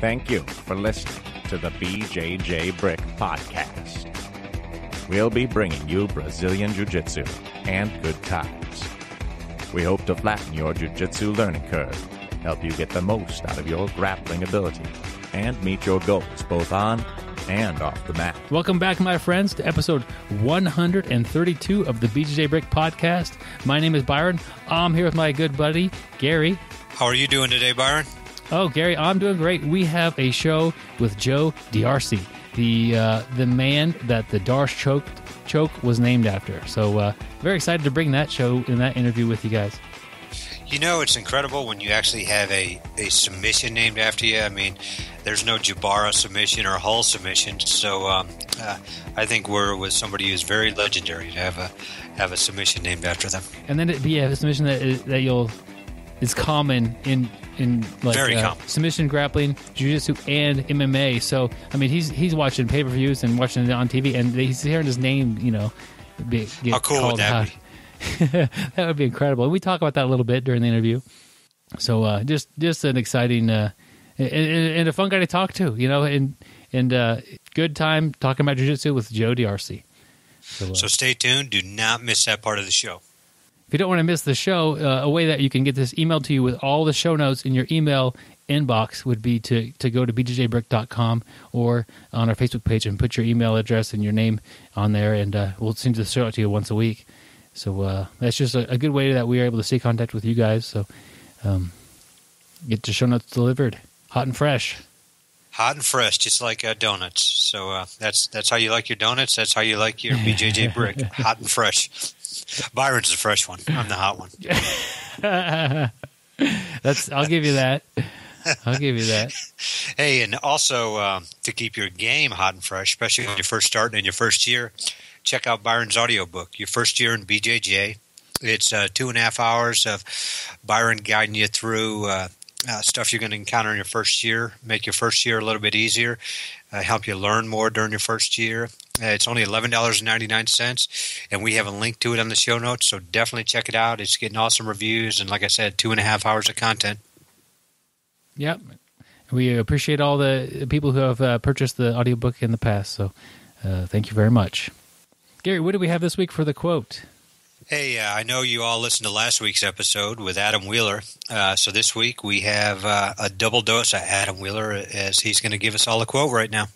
Thank you for listening to the BJJ Brick Podcast. We'll be bringing you Brazilian Jiu Jitsu and good times. We hope to flatten your Jiu Jitsu learning curve, help you get the most out of your grappling ability, and meet your goals both on and off the mat. Welcome back, my friends, to episode 132 of the BJJ Brick Podcast. My name is Byron. I'm here with my good buddy, Gary. How are you doing today, Byron? Oh, Gary, I'm doing great. We have a show with Joe D'Arce, the uh, the man that the Darce choke choke was named after. So, uh, very excited to bring that show and that interview with you guys. You know, it's incredible when you actually have a, a submission named after you. I mean, there's no Jabara submission or Hull submission, so um, uh, I think we're with somebody who's very legendary to have a have a submission named after them. And then it be a submission that that you'll is common in in like Very uh, submission grappling, jiu-jitsu, and MMA. So I mean, he's he's watching pay per views and watching it on TV, and he's hearing his name, you know, be, get How cool called that out. that would be incredible. And we talk about that a little bit during the interview. So uh, just just an exciting uh, and, and a fun guy to talk to, you know, and and uh, good time talking about jiu-jitsu with Joe D'Arce. So, uh, So stay tuned. Do not miss that part of the show. If you don't want to miss the show, uh, a way that you can get this emailed to you with all the show notes in your email inbox would be to, to go to bjjbrick.com or on our Facebook page and put your email address and your name on there, and uh, we'll send the show out to you once a week. So uh, that's just a, a good way that we are able to stay in contact with you guys. So um, get your show notes delivered hot and fresh. Hot and fresh, just like uh, donuts. So uh, that's that's how you like your donuts. That's how you like your BJJ brick. Hot and fresh. Byron's the fresh one. I'm the hot one. That's I'll give you that. I'll give you that. Hey, and also um, to keep your game hot and fresh, especially when you're first starting in your first year, check out Byron's audiobook, Your First Year in BJJ. It's uh, two and a half hours of Byron guiding you through uh, uh, stuff you're going to encounter in your first year, make your first year a little bit easier, uh, help you learn more during your first year. Uh, it's only $11.99, and we have a link to it on the show notes, so definitely check it out. It's getting awesome reviews, and like I said, two and a half hours of content. Yep. We appreciate all the people who have uh, purchased the audiobook in the past. So uh, thank you very much. Gary, what do we have this week for the quote? Hey, uh, I know you all listened to last week's episode with Adam Wheeler. Uh, so this week we have uh, a double dose of Adam Wheeler as he's going to give us all a quote right now.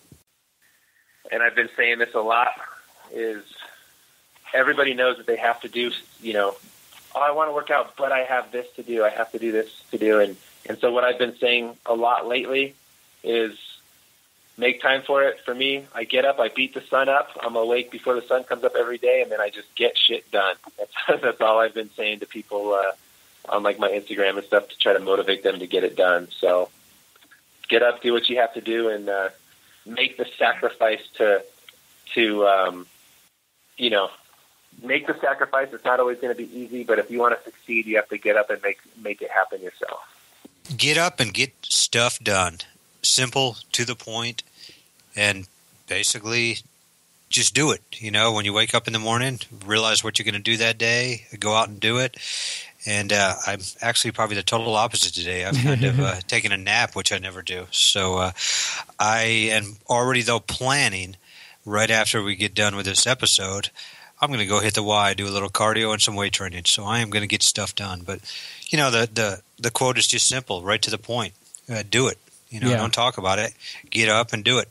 And I've been saying this a lot, is everybody knows that they have to do, you know, oh, I want to work out, but I have this to do. I have to do this to do. And, and so what I've been saying a lot lately is make time for it. For me, I get up, I beat the sun up. I'm awake before the sun comes up every day, and then I just get shit done. That's, that's all I've been saying to people uh, on like my Instagram and stuff to try to motivate them to get it done. So get up, do what you have to do, and uh, make the sacrifice to to um, you know make the sacrifice. It's not always going to be easy, but if you want to succeed, you have to get up and make make it happen yourself. Get up and get stuff done. Simple, to the point, and basically just do it. You know, when you wake up in the morning, realize what you're going to do that day, go out and do it. And uh, I'm actually probably the total opposite today. I've kind of uh, taken a nap, which I never do. So uh, I am already, though, planning right after we get done with this episode. I'm going to go hit the Y, do a little cardio and some weight training. So I am going to get stuff done. But you know, the the the quote is just simple, right to the point. Uh, do it. You know, Yeah. don't talk about it. Get up and do it.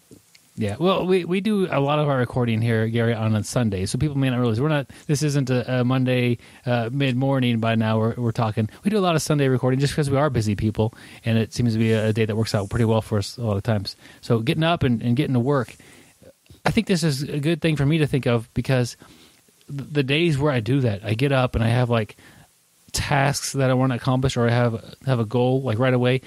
Yeah, well, we, we do a lot of our recording here, Gary, on a Sunday, so people may not realize we're not. This isn't a, a Monday uh, mid morning by now. We're, we're talking. We do a lot of Sunday recording just because we are busy people, and it seems to be a, a day that works out pretty well for us a lot of times. So getting up and, and getting to work, I think this is a good thing for me to think of because th- the days where I do that, I get up and I have like tasks that I want to accomplish, or I have have a goal like right away.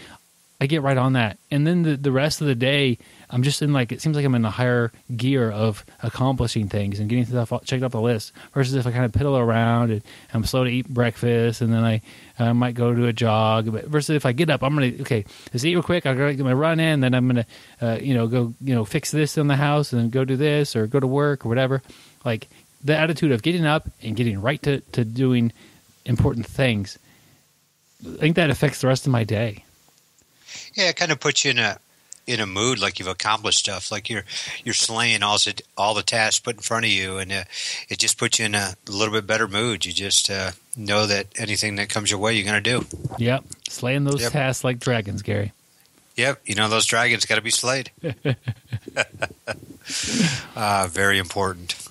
I get right on that, and then the the rest of the day, I'm just in like it seems like I'm in a higher gear of accomplishing things and getting stuff checked off the list. Versus if I kind of piddle around and I'm slow to eat breakfast, and then I I might go to a jog. But versus if I get up, I'm gonna okay, let's eat real quick. I'm gonna get my run in, then I'm gonna uh, you know go you know fix this in the house and then go do this or go to work or whatever. Like the attitude of getting up and getting right to to doing important things. I think that affects the rest of my day. Yeah, it kind of puts you in a in a mood like you've accomplished stuff, like you're you're slaying all the all the tasks put in front of you, and uh, it just puts you in a little bit better mood. You just uh, know that anything that comes your way, you're going to do. Yep, slaying those Yep. tasks like dragons, Gary. Yep, you know those dragons got to be slayed. uh, very important.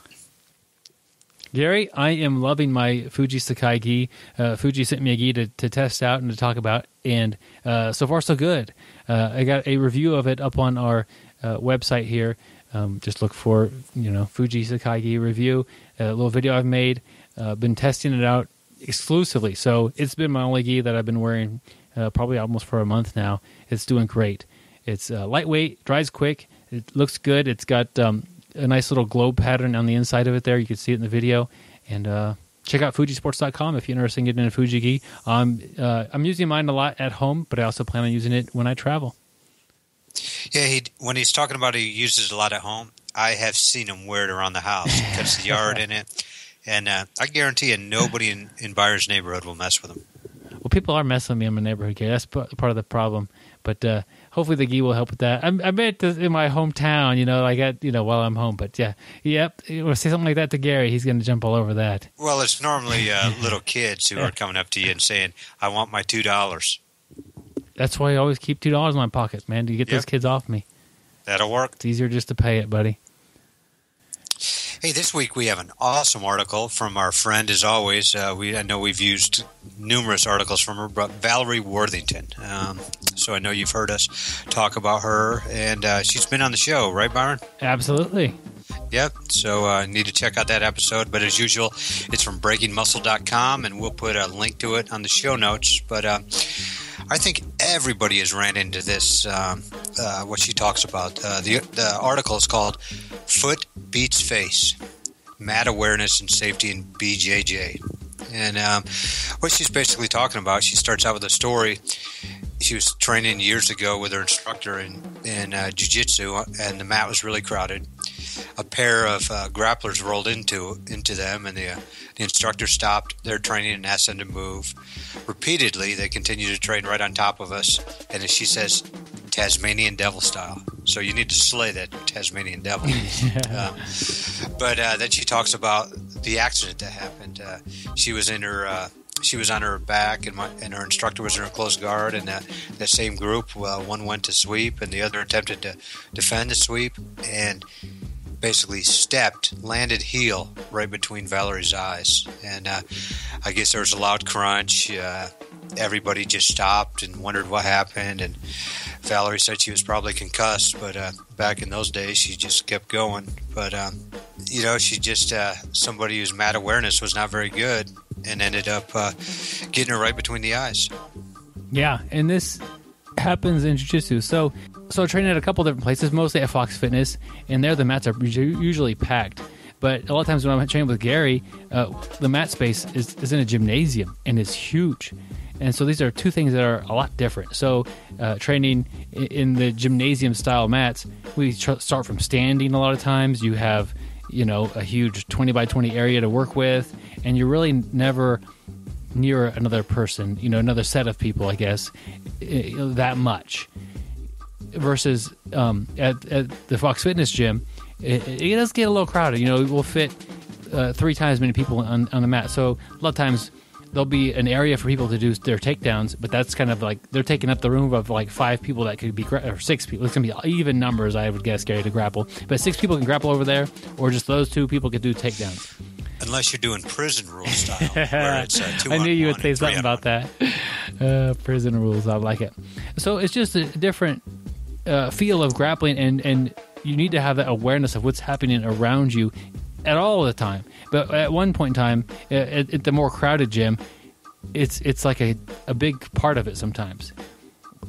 Gary, I am loving my Fuji Sekai gi. Uh, Fuji sent me a gi to, to test out and to talk about, and uh, so far so good. Uh, I got a review of it up on our uh, website here. Um, just look for you know Fuji Sekai gi review. A little video I've made. Uh, been testing it out exclusively, so it's been my only gi that I've been wearing uh, probably almost for a month now. It's doing great. It's uh, lightweight, dries quick. It looks good. It's got um, a nice little globe pattern on the inside of it there. You can see it in the video. And uh, check out Fujisports.com if you're interested in getting a Fuji gi. Um, uh, I'm using mine a lot at home, but I also plan on using it when I travel. Yeah, he when he's talking about he uses it a lot at home. I have seen him wear it around the house. He cuts the yard in it, and uh, I guarantee you, nobody in, in Byers' neighborhood will mess with him. Well, people are messing with me in my neighborhood, Gary. That's part of the problem. But uh, hopefully the gi will help with that. I, I this in my hometown, you know, like at, you know, while I'm home. But yeah, yep. Or say something like that to Gary, he's going to jump all over that. Well, it's normally uh, little kids who are coming up to you and saying, "I want my two dollars." That's why I always keep two dollars in my pocket, man, to get those kids off me. That'll work. It's easier just to pay it, buddy. Hey, this week we have an awesome article from our friend, as always. Uh, we I know we've used numerous articles from her, but Valerie Worthington. Um, so I know you've heard us talk about her, and uh, she's been on the show, right, Byron? Absolutely. Yep. So uh, need to check out that episode. But as usual, it's from BreakingMuscle.com, and we'll put a link to it on the show notes. But uh, I think everybody has ran into this. Um, uh, what she talks about. Uh, the the article is called "Foot Beats Face: Mat Awareness and Safety in BJJ." And um, what she's basically talking about, she starts out with a story. She was training years ago with her instructor in in uh, jiu-jitsu, and the mat was really crowded a pair of uh, grapplers rolled into into them, and the uh, the instructor stopped their training and asked them to move. Repeatedly, they continued to train right on top of us, and as she says, Tasmanian Devil style. So you need to slay that Tasmanian Devil. um, but uh, then she talks about the accident that happened. Uh, she was in her. Uh, she was on her back, and, my, and her instructor was in her close guard. And that, that same group, well, one went to sweep, and the other attempted to defend the sweep, and basically stepped, landed heel right between Valerie's eyes. And uh, I guess there was a loud crunch. Uh, everybody just stopped and wondered what happened. And Valerie said she was probably concussed, but uh, back in those days, she just kept going. But, um, you know, she just, uh, somebody whose mat awareness was not very good and ended up uh, getting her right between the eyes. Yeah, and this happens in jiu-jitsu. So, so I train at a couple different places, mostly at Fox Fitness, and there the mats are usually packed. But a lot of times when I'm training with Gary, uh, the mat space is, is in a gymnasium and it's huge. And so these are two things that are a lot different. So, uh, training in the gymnasium style mats, we tr- start from standing a lot of times. You have, you know, a huge 20 by 20 area to work with, and you're really never near another person, you know, another set of people, I guess, that much. Versus um, at, at the Fox Fitness gym, it, it does get a little crowded. You know, it will fit uh, three times as many people on, on the mat. So a lot of times there'll be an area for people to do their takedowns, but that's kind of like they're taking up the room of like five people that could be gra- or six people. It's gonna be even numbers, I would guess, Gary, to grapple. But six people can grapple over there, or just those two people could do takedowns. Unless you're doing prison rule style, where it's uh, two I knew you would say something about that. Uh, prison rules, I like it. So it's just a different uh, feel of grappling, and and you need to have that awareness of what's happening around you at all the time. But at one point in time, uh, at, at the more crowded gym, it's it's like a, a big part of it sometimes.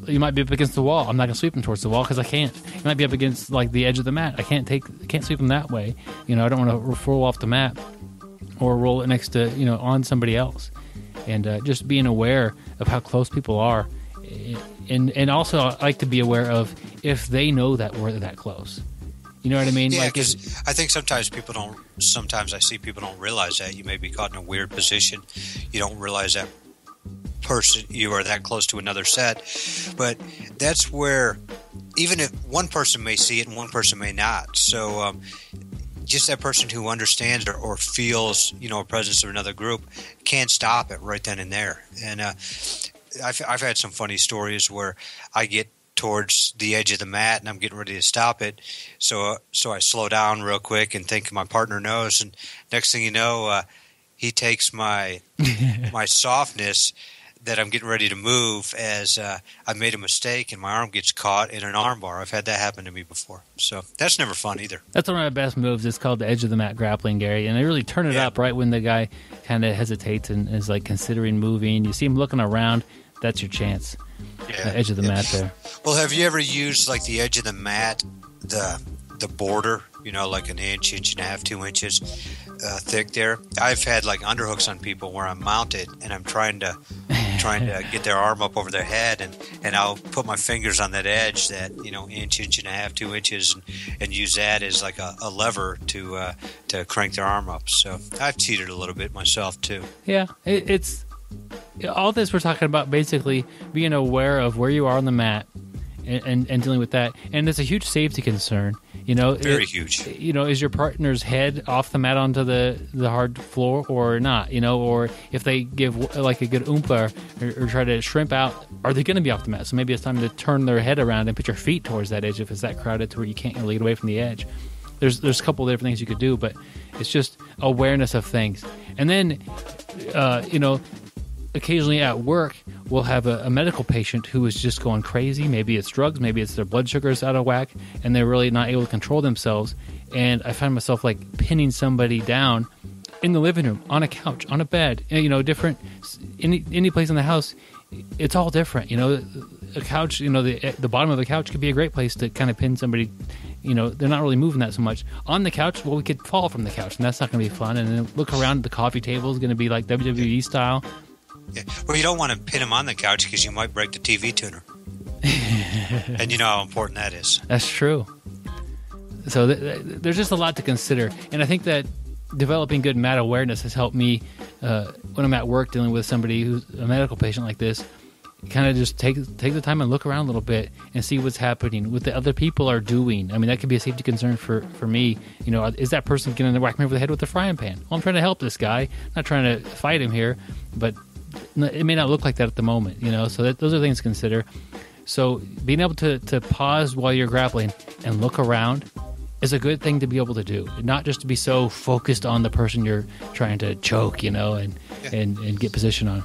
You might be up against the wall. I'm not gonna sweep them towards the wall because I can't. You might be up against like the edge of the mat. I can't take. I can't sweep them that way. You know, I don't want to roll off the mat or roll it next to you know on somebody else. And uh, just being aware of how close people are, and and also I like to be aware of if they know that we're that close. You know what I mean? Yeah, like, if, I think sometimes people don't. Sometimes I see people don't realize that you may be caught in a weird position. You don't realize that person you are that close to another set. But that's where even if one person may see it and one person may not. So um, just that person who understands or, or, feels you know a presence of another group can't stop it right then and there. And uh, I've, I've had some funny stories where I get towards the edge of the mat and I'm getting ready to stop it. So uh, so I slow down real quick and think my partner knows. And next thing you know, uh, he takes my my softness that I'm getting ready to move as uh, I made a mistake and my arm gets caught in an armbar. I've had that happen to me before, so that's never fun either. That's one of my best moves. It's called the edge of the mat grappling, Gary, and I really turn it yeah. up right when the guy kind of hesitates and is like considering moving. You see him looking around. That's your chance. Yeah. The edge of the yeah. mat there. Well, have you ever used like the edge of the mat, the the border, you know, like an inch, inch and a half, two inches uh, thick there. I've had like underhooks on people where I'm mounted and I'm trying to trying to get their arm up over their head, and, and I'll put my fingers on that edge, that you know inch, inch and a half, two inches, and, and use that as like a, a lever to uh, to crank their arm up. So I've cheated a little bit myself too. Yeah, it, it's all this we're talking about basically being aware of where you are on the mat and, and, and dealing with that, and it's a huge safety concern you know, very it, huge. You know, is your partner's head off the mat onto the the hard floor or not? You know, or if they give like a good upa or, or try to shrimp out, are they going to be off the mat? So maybe it's time to turn their head around and put your feet towards that edge if it's that crowded to where you can't really get away from the edge. There's there's a couple of different things you could do, but it's just awareness of things. And then, uh, you know, occasionally at work, we'll have a, a, medical patient who is just going crazy. Maybe it's drugs, maybe it's their blood sugars out of whack, and they're really not able to control themselves. And I find myself like pinning somebody down in the living room, on a couch, on a bed, eh, you know, different, any, any place in the house. It's all different, you know. A couch, you know, the eh, the bottom of the couch could be a great place to kind of pin somebody you know they're not really moving that so much on the couch well we could fall from the couch and that's not going to be fun and then look around the coffee table is going to be like wwe style yeah. Well, you don't want to pin him on the couch because you might break the TV tuner. and you know how important that is. That's true. So th- th- there's just a lot to consider, and I think that developing good mat awareness has helped me uh, when I'm at work dealing with somebody who's a medical patient like this. Kind of just take take the time and look around a little bit and see what's happening, what the other people are doing. I mean, that could be a safety concern for, for me. You know, is that person going to whack me over the head with a frying pan? Well, I'm trying to help this guy, I'm not trying to fight him here, but it may not look like that at the moment, you know. So that, those are things to consider. So being able to to pause while you're grappling and look around is a good thing to be able to do. Not just to be so focused on the person you're trying to choke, you know, and yeah. and and get position on.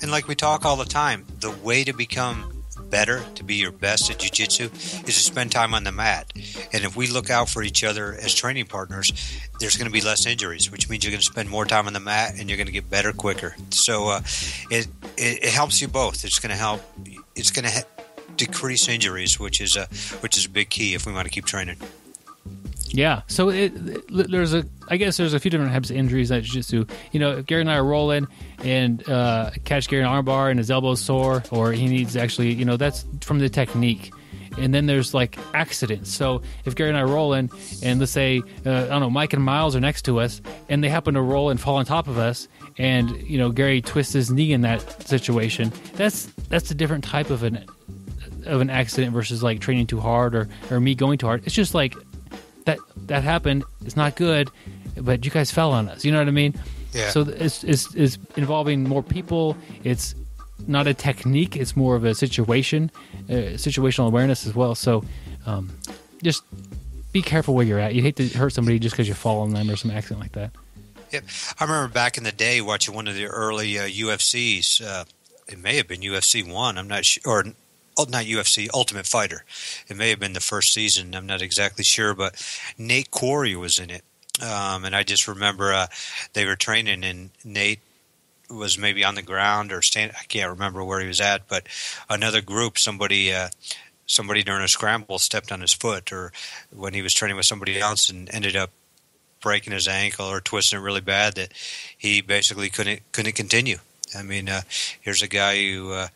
And like we talk all the time, the way to become better, to be your best at jiu-jitsu, is to spend time on the mat. And if we look out for each other as training partners, there's going to be less injuries, which means you're going to spend more time on the mat and you're going to get better quicker. So uh, it, it, it helps you both. It's going to help. It's going to decrease injuries, which is a which is a big key if we want to keep training. Yeah. So it, it, there's a, I guess there's a few different types of injuries that jiu-jitsu. You know, if Gary and I are rolling and uh, catch Gary an armbar and his elbow's sore, or he needs actually, you know, that's from the technique. And then there's like accidents. So if Gary and I are rolling, and let's say uh, I don't know, Mike and Miles are next to us, and they happen to roll and fall on top of us, and you know Gary twists his knee in that situation. That's that's a different type of an of an accident versus like training too hard or or me going too hard. It's just like that that happened. It's not good, but you guys fell on us. You know what I mean? Yeah. So it's, it's, it's involving more people. It's not a technique. It's more of a situation, uh, situational awareness as well. So um, just be careful where you're at. You hate to hurt somebody just because you fall on them or some accident like that. Yep. I remember back in the day watching one of the early uh, UFCs. Uh, it may have been UFC one. I'm not sure, or not UFC, Ultimate Fighter. It may have been the first season. I'm not exactly sure, but Nate Quarry was in it. Um, and I just remember uh, they were training, and Nate was maybe on the ground or stand. I can't remember where he was at, but another group, somebody, uh, somebody during a scramble stepped on his foot, or when he was training with somebody else and ended up breaking his ankle or twisting it really bad that he basically couldn't couldn't continue. I mean, uh, here's a guy who uh,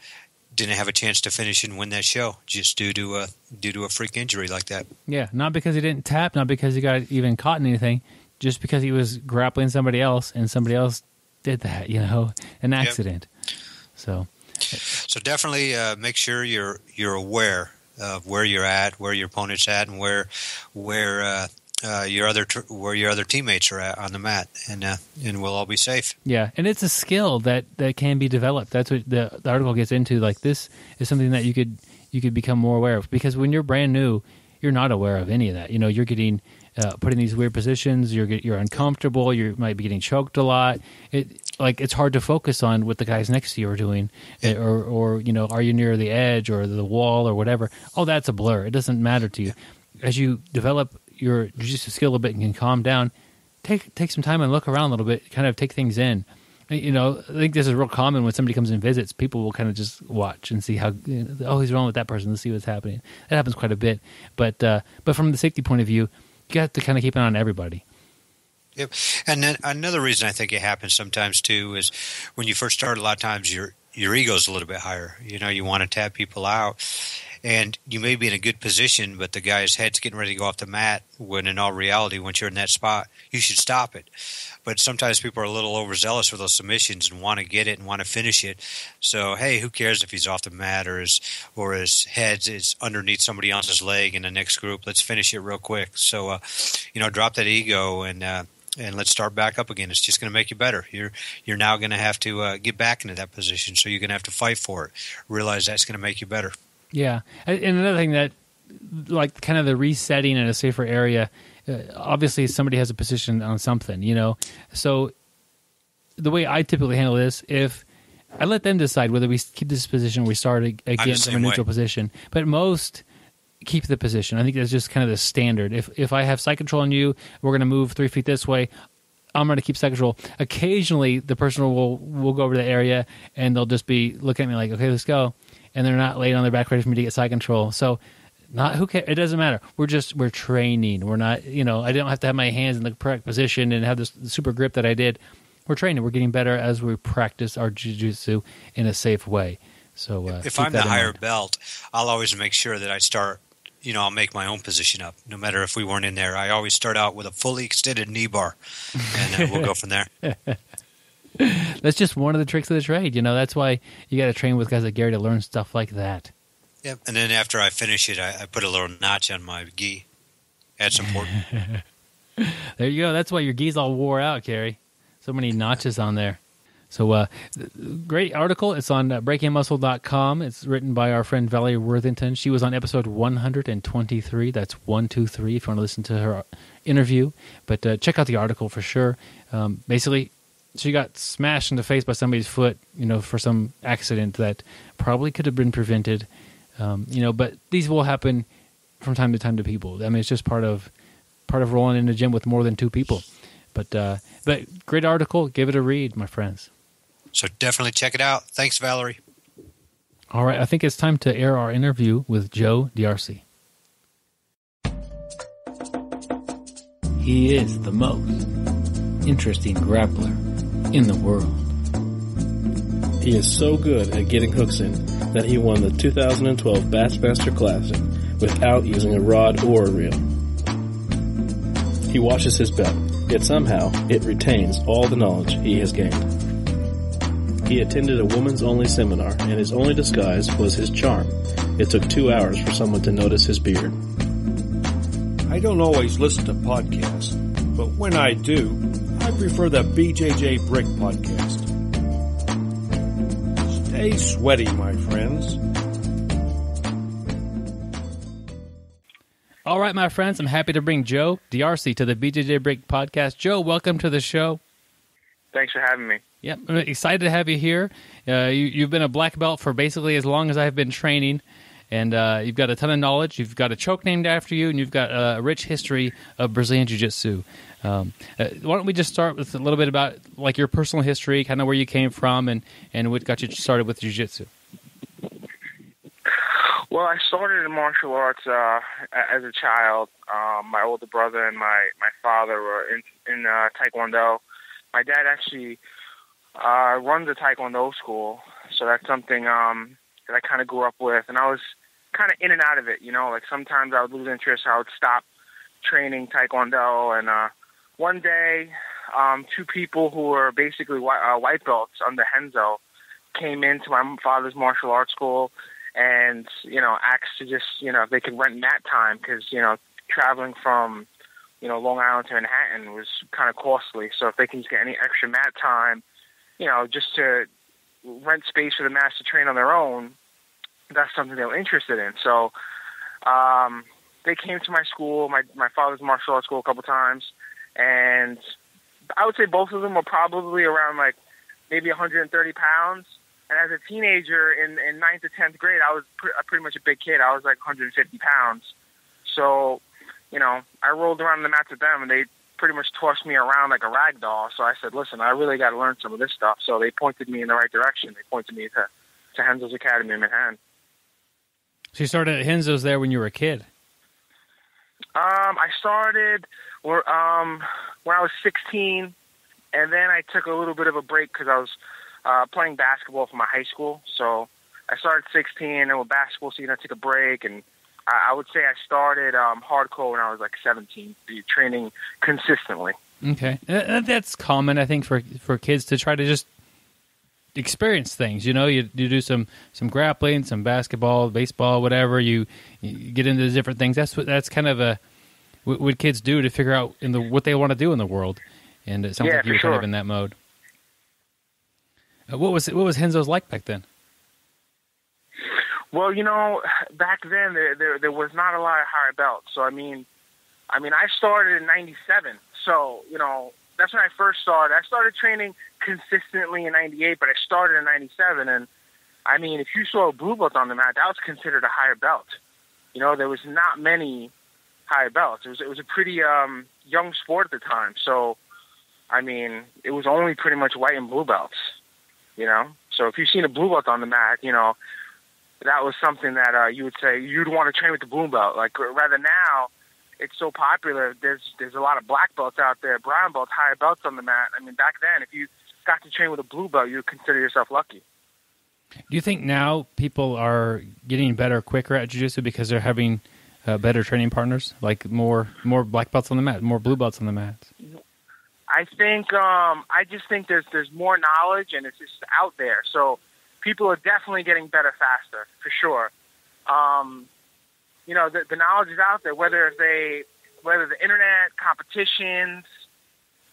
didn't have a chance to finish and win that show just due to a due to a freak injury like that. Yeah, not because he didn't tap, not because he got even caught in anything, just because he was grappling somebody else and somebody else did that. You know, an accident. Yep. So So definitely uh, make sure you're you're aware of where you're at, where your opponent's at, and where where uh, uh, your other tr- where your other teammates are at on the mat, and uh, and we'll all be safe. Yeah, and it's a skill that that can be developed. That's what the, the article gets into. Like this is something that you could you could become more aware of because when you're brand new, you're not aware of any of that. You know, you're getting uh, put in these weird positions. You're get- you're uncomfortable. You might be getting choked a lot. It like it's hard to focus on what the guys next to you are doing, Yeah. or or you know, are you near the edge or the wall or whatever? Oh, that's a blur. It doesn't matter to you. As you develop your jiu-jitsu skill a bit and can calm down, take take some time and look around a little bit. Kind of take things in. You know, I think this is real common when somebody comes and visits. People will kind of just watch and see how. You know, oh, he's wrong with that person. Let's see what's happening. That happens quite a bit. But uh, but from the safety point of view, you got to kind of keep an eye on everybody. Yep. And then another reason I think it happens sometimes too is when you first start, a lot of times your your ego's a little bit higher. You know, you want to tap people out, and you may be in a good position, but the guy's head's getting ready to go off the mat. When in all reality, once you're in that spot, you should stop it. But sometimes people are a little overzealous for those submissions and want to get it and want to finish it. So hey, who cares if he's off the mat or his or his head is underneath somebody else's leg in the next group? Let's finish it real quick. So uh, you know, drop that ego and. Uh, and let's start back up again. It's just going to make you better. You're you're now going to have to uh, get back into that position, so you're going to have to fight for it. Realize that's going to make you better. Yeah, and another thing that, like, kind of the resetting in a safer area. Uh, obviously, somebody has a position on something, you know. So, the way I typically handle this, if I let them decide whether we keep this position or we start again from a neutral way. position, but most keep the position. I think that's just kind of the standard. If if I have side control on you, we're going to move three feet this way. I'm going to keep side control. Occasionally, the person will will go over to the area and they'll just be looking at me like, "Okay, let's go," and they're not laying on their back ready for me to get side control. So, not who cares? It doesn't matter. We're just we're training. We're not, you know, I don't have to have my hands in the correct position and have this super grip that I did. We're training. We're getting better as we practice our jujitsu in a safe way. So, uh, if I'm the higher mind. belt, I'll always make sure that I start. You know, I'll make my own position up, no matter if we weren't in there. I always start out with a fully extended knee bar, and uh, we'll go from there. that's just one of the tricks of the trade. You know, that's why you got to train with guys like Gary to learn stuff like that. Yep. And then after I finish it, I, I put a little notch on my gi. That's important. There you go. That's why your gis all wore out, Gary. So many notches on there. So, uh, great article. It's on uh, breakingmuscle.com. It's written by our friend Valerie Worthington. She was on episode 123. That's 123 if you want to listen to her interview. But uh, check out the article for sure. Um, basically, she got smashed in the face by somebody's foot, you know, for some accident that probably could have been prevented. Um, you know, but these will happen from time to time to people. I mean, it's just part of part of rolling in the gym with more than two people. But uh, but great article. Give it a read, my friends. so definitely check it out. Thanks, Valerie. All right, I think it's time to air our interview with Joe D'Arce. He is the most interesting grappler in the world. He is so good at getting hooks in that he won the 2012 Bassmaster Classic without using a rod or a reel. He washes his belt, yet somehow it retains all the knowledge he has gained. He attended a woman's only seminar, and his only disguise was his charm. It took two hours for someone to notice his beard. I don't always listen to podcasts, but when I do, prefer the BJJ Brick podcast. Stay sweaty, my friends. All right, my friends, I'm happy to bring Joe D'Arce to the BJJ Brick podcast. Joe, welcome to the show. Thanks for having me. Yep, I'm excited to have you here. Uh, you, you've been a black belt for basically as long as I've been training, and uh, you've got a ton of knowledge. You've got a choke named after you, and you've got a rich history of Brazilian Jiu Jitsu. Um, uh, why don't we just start with a little bit about like your personal history, kind of where you came from, and and what got you started with Jiu Jitsu? Well, I started in martial arts uh, as a child. Um, my older brother and my, my father were in, in uh, Taekwondo. My dad actually uh, runs a Taekwondo school, so that's something um, that I kind of grew up with. And I was kind of in and out of it, you know. Like sometimes I would lose interest, I would stop training Taekwondo. And uh, one day, um, two people who were basically white, uh, white belts under Renzo came into my father's martial arts school and you know asked to just you know if they could rent mat time because you know traveling from you know Long Island to Manhattan was kind of costly. So if they can just get any extra mat time, you know, just to rent space for the mats to train on their own, that's something they were interested in. So um, they came to my school, my my father's martial arts school, a couple times, and I would say both of them were probably around like maybe 130 pounds. And as a teenager in in ninth to tenth grade, I was pre- pretty much a big kid. I was like 150 pounds. So, you know, I rolled around the mats with them, and they pretty much tossed me around like a rag doll. So I said, "Listen, I really got to learn some of this stuff." So they pointed me in the right direction. They pointed me to to Renzo's Academy in Manhattan. So you started at Renzo's there when you were a kid. Um, I started or um when I was 16, and then I took a little bit of a break because I was uh, playing basketball for my high school. So I started 16, and with basketball season, I took a break, and I, I would say I started um, hardcore when I was like 17, training consistently. Okay, uh, that's common, I think, for for kids to try to just experience things. You know, you you do some some grappling, some basketball, baseball, whatever. You, you get into different things. That's what that's kind of a what, what kids do to figure out in the what they want to do in the world. And it sounds Yeah, like you were kind of in that mode. Uh, what was what was Renzo's like back then? Well, you know, back then there, there there was not a lot of higher belts. So I mean, I mean, I started in '97. So you know, that's when I first started. I started training consistently in '98, but I started in '97. And I mean, if you saw a blue belt on the mat, that was considered a higher belt. You know, there was not many higher belts. It was it was a pretty um, young sport at the time. So, I mean, it was only pretty much white and blue belts. You know, so if you've seen a blue belt on the mat, you know, that was something that uh, you would say you'd want to train with the blue belt. Like rather now, it's so popular. There's there's a lot of black belts out there, brown belts, higher belts on the mat. I mean, back then, if you got to train with a blue belt, you'd consider yourself lucky. Do you think now people are getting better quicker at jiu-jitsu because they're having uh, better training partners, like more more black belts on the mat, more blue belts on the mat? I think um, I just think there's there's more knowledge and it's just out there. So people are definitely getting better faster for sure. Um, you know, the, the knowledge is out there. Whether they whether the internet competitions,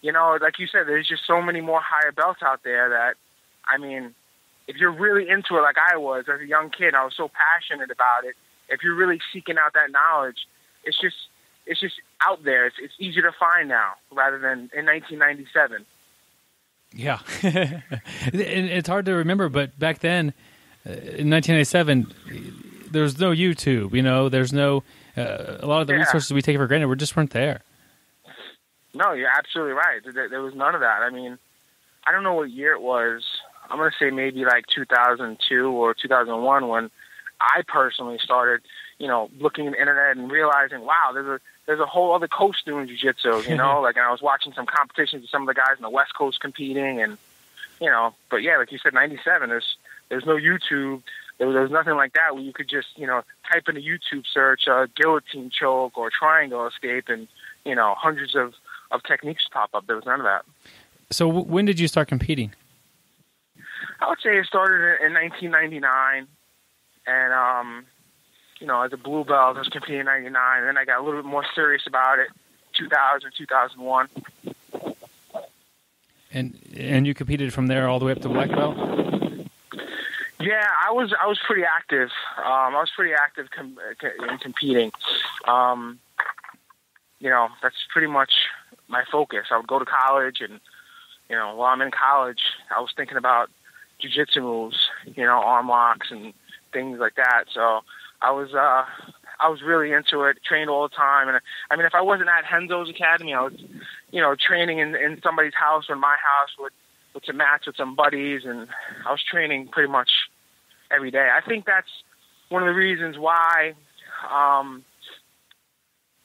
you know, like you said, there's just so many more higher belts out there that I mean, if you're really into it, like I was as a young kid, I was so passionate about it. If you're really seeking out that knowledge, it's just it's just out there. It's, it's easier to find now rather than in 1997. Yeah, it's hard to remember, but back then, uh, in 1997, there was no YouTube. You know, there's no uh, a lot of the Yeah. resources we take for granted. We just weren't there. No, you're absolutely right. There, there was none of that. I mean, I don't know what year it was. I'm going to say maybe like 2002 or 2001 when I personally started, you know, looking at the internet and realizing, wow, there's a there's a whole other coast doing jiu-jitsu, you know, like and I was watching some competitions with some of the guys in the West Coast competing and you know, but yeah, like you said 97 there's there's no YouTube. There was, there was nothing like that where you could just, you know, type in a YouTube search, uh, guillotine choke or triangle escape and, you know, hundreds of of techniques pop up. There was none of that. So, w- when did you start competing? I would say it started in 1999, and um, you know, as a blue belt, I was competing in '99, and then I got a little bit more serious about it, 2000, 2001. And and you competed from there all the way up to black belt. Yeah, I was I was pretty active. Um, I was pretty active com- in competing. Um, you know, that's pretty much my focus. I would go to college, and you know, while I'm in college, I was thinking about jujitsu moves, you know, arm locks and things like that. So I was uh, I was really into it. Trained all the time, and I mean, if I wasn't at Renzo's Academy, I was, you know, training in, in somebody's house or in my house with with some mats with some buddies, and I was training pretty much every day. I think that's one of the reasons why, um,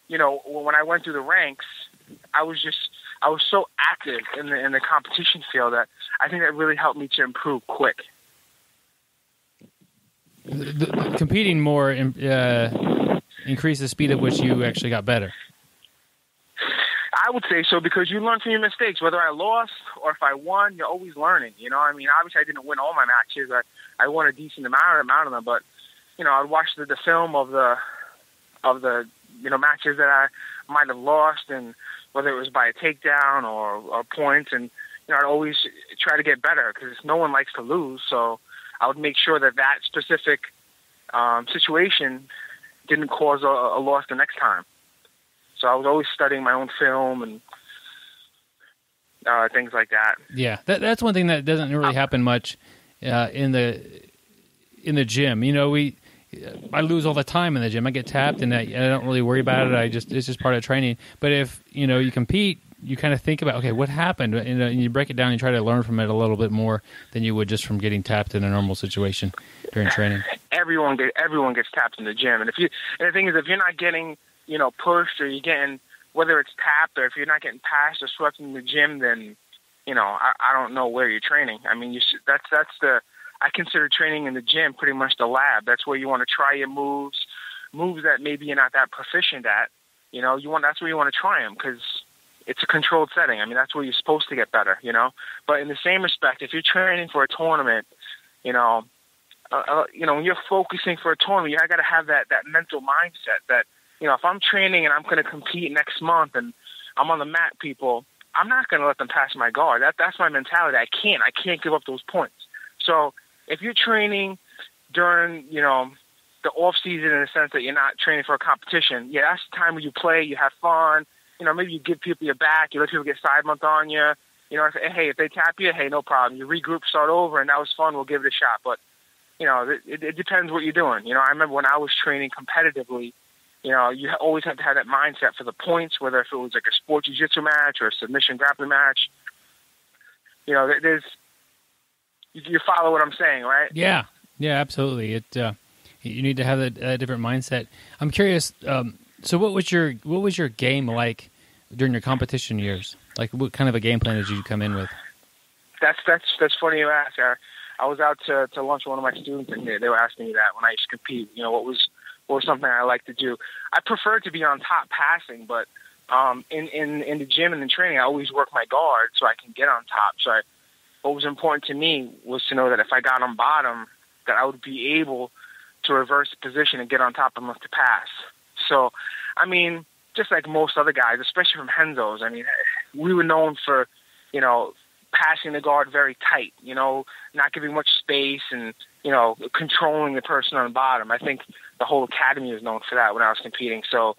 you know, when I went through the ranks, I was just I was so active in the in the competition field that I think that really helped me to improve quick. Competing more uh, increased the speed at which you actually got better. I I would say so because you learn from your mistakes. Whether I lost or if I won, you're always learning. You know, I mean, obviously I didn't win all my matches. I I won a decent amount amount of them, but you know, I'd watch the, the film of the of the you know matches that I might have lost, and whether it was by a takedown or, or points, and you know, I'd always try to get better because no one likes to lose. So I would make sure that that specific um, situation didn't cause a, a loss the next time. So I was always studying my own film and uh, things like that. Yeah, that, that's one thing that doesn't really happen much uh, in the in the gym. You know, we I lose all the time in the gym. I get tapped, and I, I don't really worry about it. I just it's just part of training. But if you know you compete, you kind of think about okay, what happened, and, and you break it down and try to learn from it a little bit more than you would just from getting tapped in a normal situation during training. Everyone get everyone gets tapped in the gym, and if you and the thing is, if you're not getting you know pushed or you're getting whether it's tapped or if you're not getting passed or swept in the gym, then you know I, I don't know where you're training. I mean, you should, that's that's the I consider training in the gym pretty much the lab. That's where you want to try your moves, moves that maybe you're not that proficient at. You know, you want that's where you want to try them because it's a controlled setting. I mean, that's where you're supposed to get better. You know, but in the same respect, if you're training for a tournament, you know, uh, uh, you know, when you're focusing for a tournament, you got to have that that mental mindset that you know, if I'm training and I'm going to compete next month and I'm on the mat, people, I'm not going to let them pass my guard. That that's my mentality. I can't. I can't give up those points. So if you're training during, you know, the off season in the sense that you're not training for a competition, yeah, that's the time where you play, you have fun. You know, maybe you give people your back, you let people get side mount on you. You know, hey, if they tap you, hey, no problem. You regroup, start over, and that was fun. We'll give it a shot. But you know, it, it depends what you're doing. You know, I remember when I was training competitively you know, you always have to have that mindset for the points, whether if it was like a sport jiu-jitsu match or a submission grappling match. You know, there's you follow what I'm saying, right? Yeah, yeah, absolutely. It uh, you need to have a, a different mindset. I'm curious. Um, so, what was your what was your game like during your competition years? Like, what kind of a game plan did you come in with? That's that's that's funny you ask. I I was out to to lunch with one of my students, and they, they were asking me that when I used to compete. You know, what was or something I like to do. I prefer to be on top passing, but um, in in in the gym and in training, I always work my guard so I can get on top. So I, what was important to me was to know that if I got on bottom, that I would be able to reverse the position and get on top enough to pass. So, I mean, just like most other guys, especially from Renzo's, I mean, we were known for, you know, passing the guard very tight, you know, not giving much space and, you know, controlling the person on the bottom. I think the whole academy was known for that when I was competing. So,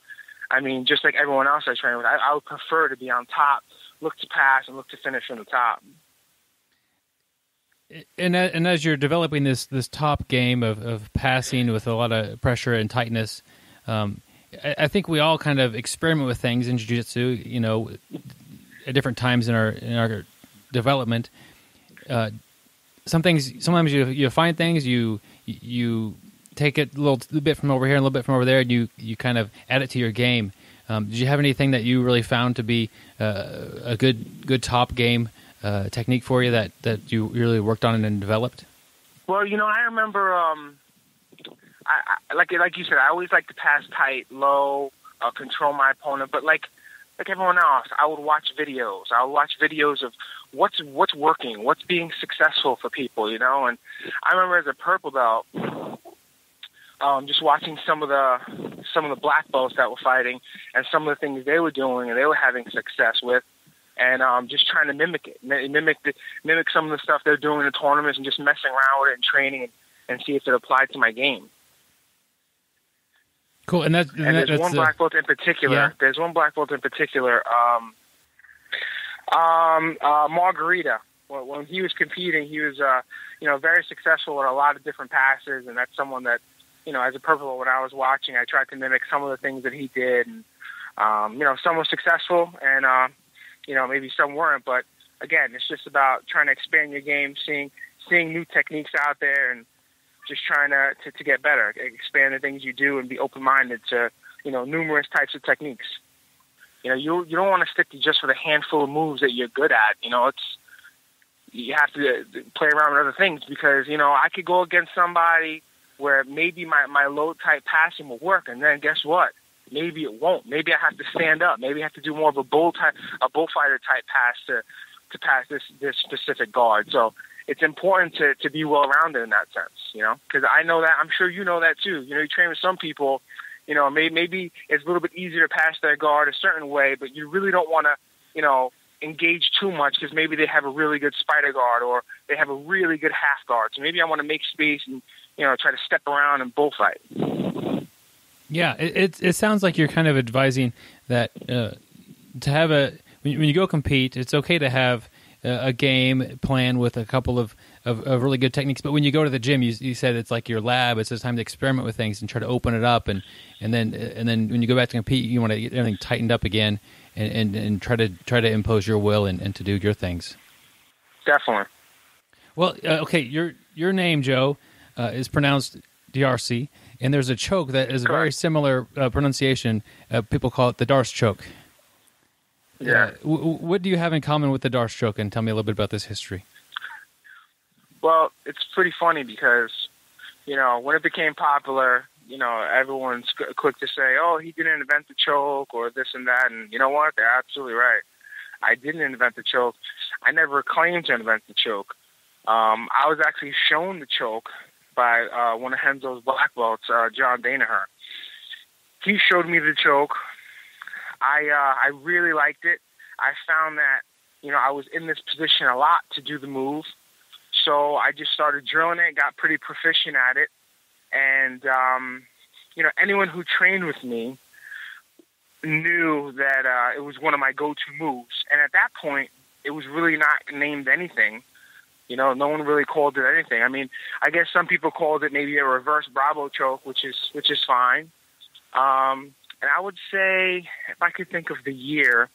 I mean, just like everyone else I trained with, I, I would prefer to be on top, look to pass, and look to finish from the top. And and as you're developing this this top game of, of passing with a lot of pressure and tightness, um, I, think we all kind of experiment with things in jiu-jitsu, you know, at different times in our in our development. Uh, some things sometimes you you find things you you take it a little, bit from over here and a little bit from over there, and you you kind of add it to your game. Um, did you have anything that you really found to be uh, a good good top game uh, technique for you that that you really worked on and developed? Well, you know, I remember, um, I, I, like like you said, I always like to pass tight, low, uh, control my opponent, but like like everyone else, I would watch videos. I would watch videos of what's what's working, what's being successful for people, you know. And I remember as a purple belt, um, just watching some of the some of the black belts that were fighting and some of the things they were doing and they were having success with, and um, just trying to mimic it, mimic the, mimic some of the stuff they're doing in the tournaments and just messing around with it and training and, and see if it applied to my game. Cool, and, that's, and, and there's one black belt in particular. Yeah. There's one black belt in particular. Um, um, uh, Margarita. When, when he was competing, he was, uh, you know, very successful with a lot of different passes, and that's someone that, you know, as a purple, when I was watching, I tried to mimic some of the things that he did, and um, you know, some were successful, and uh, you know, maybe some weren't. But again, it's just about trying to expand your game, seeing seeing new techniques out there, and just trying to, to, to get better, expand the things you do, and be open minded to you know numerous types of techniques. You know, you you don't want to stick to just with a handful of moves that you're good at. You know, it's you have to uh, play around with other things because you know I could go against somebody where maybe my my low type passing will work, and then guess what? maybe it won't. Maybe I have to stand up. Maybe I have to do more of a bull type, a bullfighter type pass to to pass this this specific guard. So it's important to to be well rounded in that sense, you know, because I know that. I'm sure you know that too. You know, you train with some people. You know, maybe maybe it's a little bit easier to pass their guard a certain way, but you really don't want to, you know, engage too much because maybe they have a really good spider guard or they have a really good half guard. So maybe I want to make space and you know try to step around and bullfight. Yeah, it, it, it sounds like you're kind of advising that uh, to have a when, when you go compete, it's okay to have a, game plan with a couple of, of, of, really good techniques. But when you go to the gym, you, you said it's like your lab. It's a time to experiment with things and try to open it up, and and then and then when you go back to compete, you want to get everything tightened up again and, and, and try to try to impose your will and, and to do your things. Definitely. Well, uh, okay, your your name Joe uh, is pronounced D'Arce and there's a choke that is a very similar uh, pronunciation. Uh, people call it the Darce choke. Yeah. W- what do you have in common with the Darce choke? And tell me a little bit about this history. Well, it's pretty funny because, you know, when it became popular, you know, everyone's quick to say, "Oh, he didn't invent the choke" or this and that. And you know what? They're absolutely right. I didn't invent the choke. I never claimed to invent the choke. Um, I was actually shown the choke by uh, one of Renzo's black belts, uh, John Danaher. He showed me the choke. I uh, I really liked it. I found that you know I was in this position a lot to do the move, so I just started drilling it. Got pretty proficient at it, and um, you know anyone who trained with me knew that uh, it was one of my go-to moves. And at that point, it was really not named anything. You know, no one really called it anything. I mean, I guess some people called it maybe a reverse Brabo choke, which is which is fine. Um, and I would say, if I could think of the year,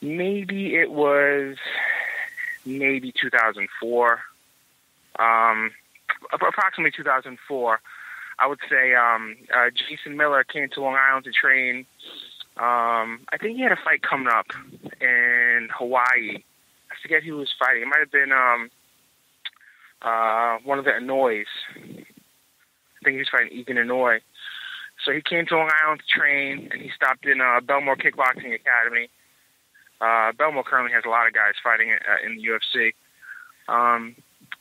maybe it was maybe 2004, um, approximately 2004. I would say um, uh, Jason Miller came to Long Island to train. Um, I think he had a fight coming up in Hawaii I forget who he was fighting. It might have been um, uh, one of the Inoue. I think he was fighting Egan Inoue. So he came to Long Island to train, and he stopped in uh, Bellmore Kickboxing Academy. Uh, Bellmore currently has a lot of guys fighting uh, in the UFC. Um,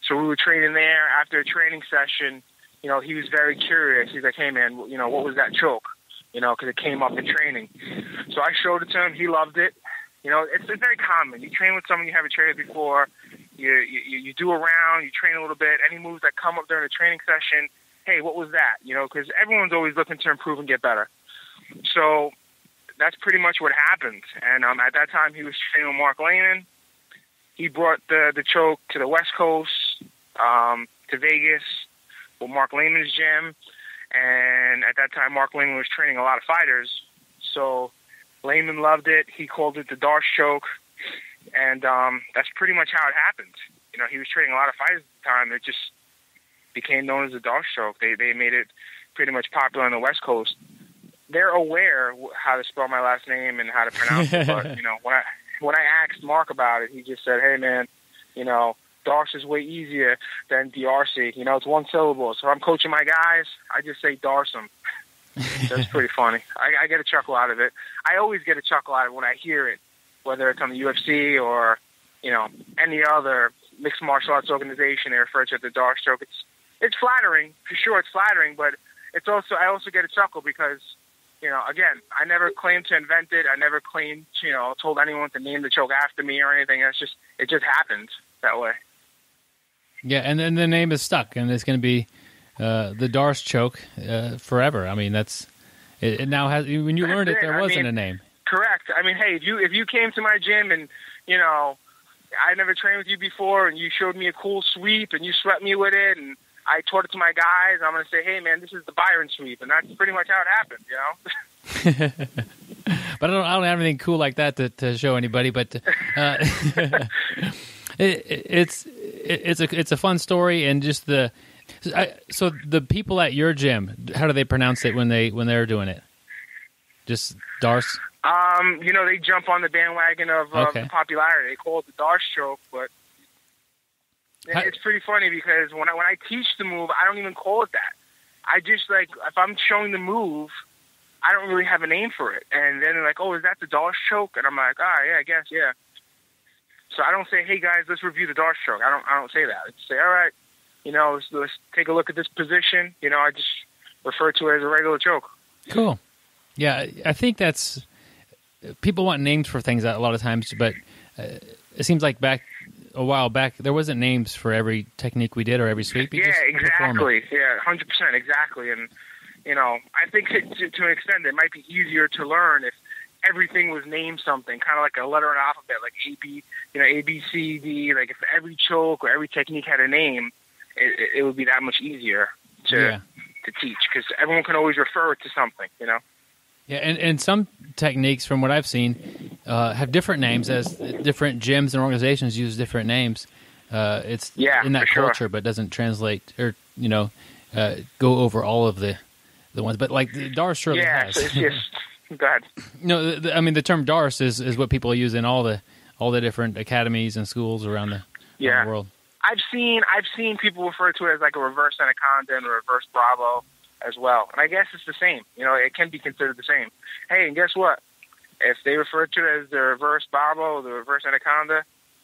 so we were training there. After a training session, you know, he was very curious. He's like, "Hey, man, you know, what was that choke?" You know, because it came up in training. So I showed it to him. He loved it. You know, it's, it's very common. You train with someone you haven't trained before. You, you you do a round. You train a little bit. Any moves that come up during a training session, hey, what was that? You know, because everyone's always looking to improve and get better. So that's pretty much what happened. And um, at that time, he was training with Marc Laimon. He brought the the choke to the West Coast, um, to Vegas, with Marc Laimon's gym. And at that time, Marc Laimon was training a lot of fighters. So Laimon loved it. He called it the Darce choke, and um, that's pretty much how it happened. You know, he was training a lot of fighters at the time. It just became known as the choke. They they made it pretty much popular on the West Coast. They're aware how to spell my last name and how to pronounce it, but you know, when I when I asked Mark about it, he just said, "Hey, man, you know." Darce is way easier than D'Arce. You know, it's one syllable. So if I'm coaching my guys, I just say them. That's pretty funny. I, I get a chuckle out of it. I always get a chuckle out of it when I hear it, whether it's on the UFC or you know any other mixed martial arts organization. They refer to it as the Darce choke. It's it's flattering for sure. It's flattering, but it's also I also get a chuckle because you know again I never claimed to invent it. I never claimed to, you know told anyone to name the choke after me or anything. It's just it just happened that way. Yeah, and then the name is stuck, and it's going to be uh, the Darce choke uh, forever. I mean, that's it, it now has. When you learned it, there wasn't mean, a name. Correct. I mean, hey, if you if you came to my gym and you know I never trained with you before, and you showed me a cool sweep and you swept me with it, and I taught it to my guys, I'm going to say, hey, man, this is the Byron sweep, and that's pretty much how it happened. You know. but I don't, I don't have anything cool like that to, to show anybody. But uh, it, it's it's a it's a fun story, and just the I, so the people at your gym, how do they pronounce it when they when they're doing it? Just Darce. Um, you know, they jump on the bandwagon of uh, Okay. popularity. They call it the Darce stroke, but How- it's pretty funny because when I when I teach the move, I don't even call it that. I just like if I'm showing the move, I don't really have a name for it. And then they're like, oh, is that the Darce choke? And I'm like, ah, yeah, I guess, yeah. So I don't say, hey guys, let's review the Darce choke. I don't, I don't say that. I just say, all right, you know, let's, let's take a look at this position. You know, I just refer to it as a regular choke. Cool. Yeah, I think that's people want names for things a lot of times, but uh, it seems like back a while back there wasn't names for every technique we did or every sweep. You yeah, exactly. Yeah, hundred percent, exactly. And you know, I think to, to, to an extent it might be easier to learn if everything was named something, kind of like a letter in alphabet, like A B, you know, A B C D. Like if every choke or every technique had a name, it, it- it would be that much easier to Yeah. to teach because everyone can always refer to something. You know. Yeah, and, and some techniques, from what I've seen, uh, have different names as different gyms and organizations use different names. Uh, it's Yeah, in that for sure. culture, but doesn't translate or you know uh, go over all of the the ones. But like the Darce surely yeah, has. so it's just go ahead. no, the, the- I mean the term Darce is, is what people use in all the all the different academies and schools around the, around the world. I've seen I've seen people refer to it as like a reverse anaconda and a reverse brabo as well. And I guess it's the same. You know, it can be considered the same. Hey, and guess what? If they refer to it as the reverse or the reverse anaconda,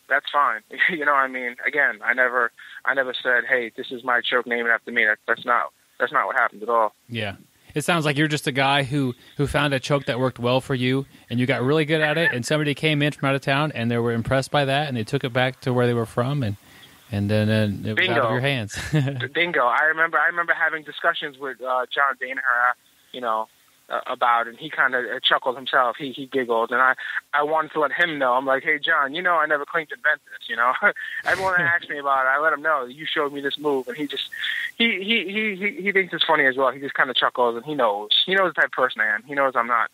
that's fine. you know I mean? Again, I never I never said, Hey, this is my choke, name it after me. That, that's not that's not what happened at all. Yeah. It sounds like you're just a guy who, who found a choke that worked well for you, and you got really good at it, and somebody came in from out of town, and they were impressed by that, and they took it back to where they were from, and and then uh, it was out of your hands. Bingo. I remember. I remember having discussions with uh, John Danaher, you know, uh, about, it, and he kind of uh, chuckled himself. He he giggled, and I I wanted to let him know. I'm like, hey, John, you know, I never claimed to invent this. You know, everyone that asked me about it, I let him know you showed me this move, and he just he he he he, he thinks it's funny as well. He just kind of chuckles, and he knows. He knows the type of person I am. He knows I'm not.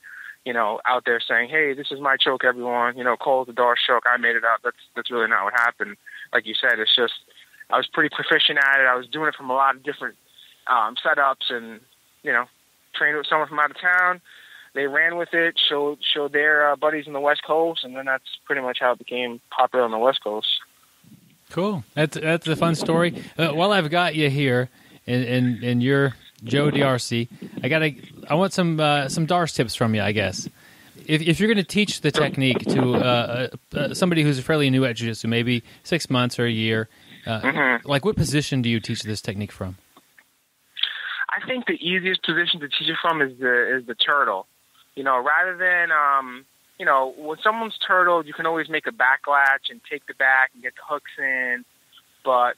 You know, out there saying, "Hey, this is my choke, everyone." You know, Cole's the Darce choke. I made it up. That's that's really not what happened. Like you said, it's just I was pretty proficient at it. I was doing it from a lot of different um, setups, and you know, trained with someone from out of town. They ran with it, showed showed their uh, buddies in the West Coast, and then that's pretty much how it became popular on the West Coast. cool. That's that's a fun story. Uh, while I've got you here, and and, and you're Joe D'Arce, I gotta I want some uh, some Darce tips from you. I guess if if you're going to teach the technique to uh, uh, uh, somebody who's fairly new at jiu-jitsu, maybe six months or a year, uh, Mhm. like what position do you teach this technique from? I think the easiest position to teach it from is the is the turtle. You know, rather than um, you know, when someone's turtled, you can always make a back latch and take the back and get the hooks in. But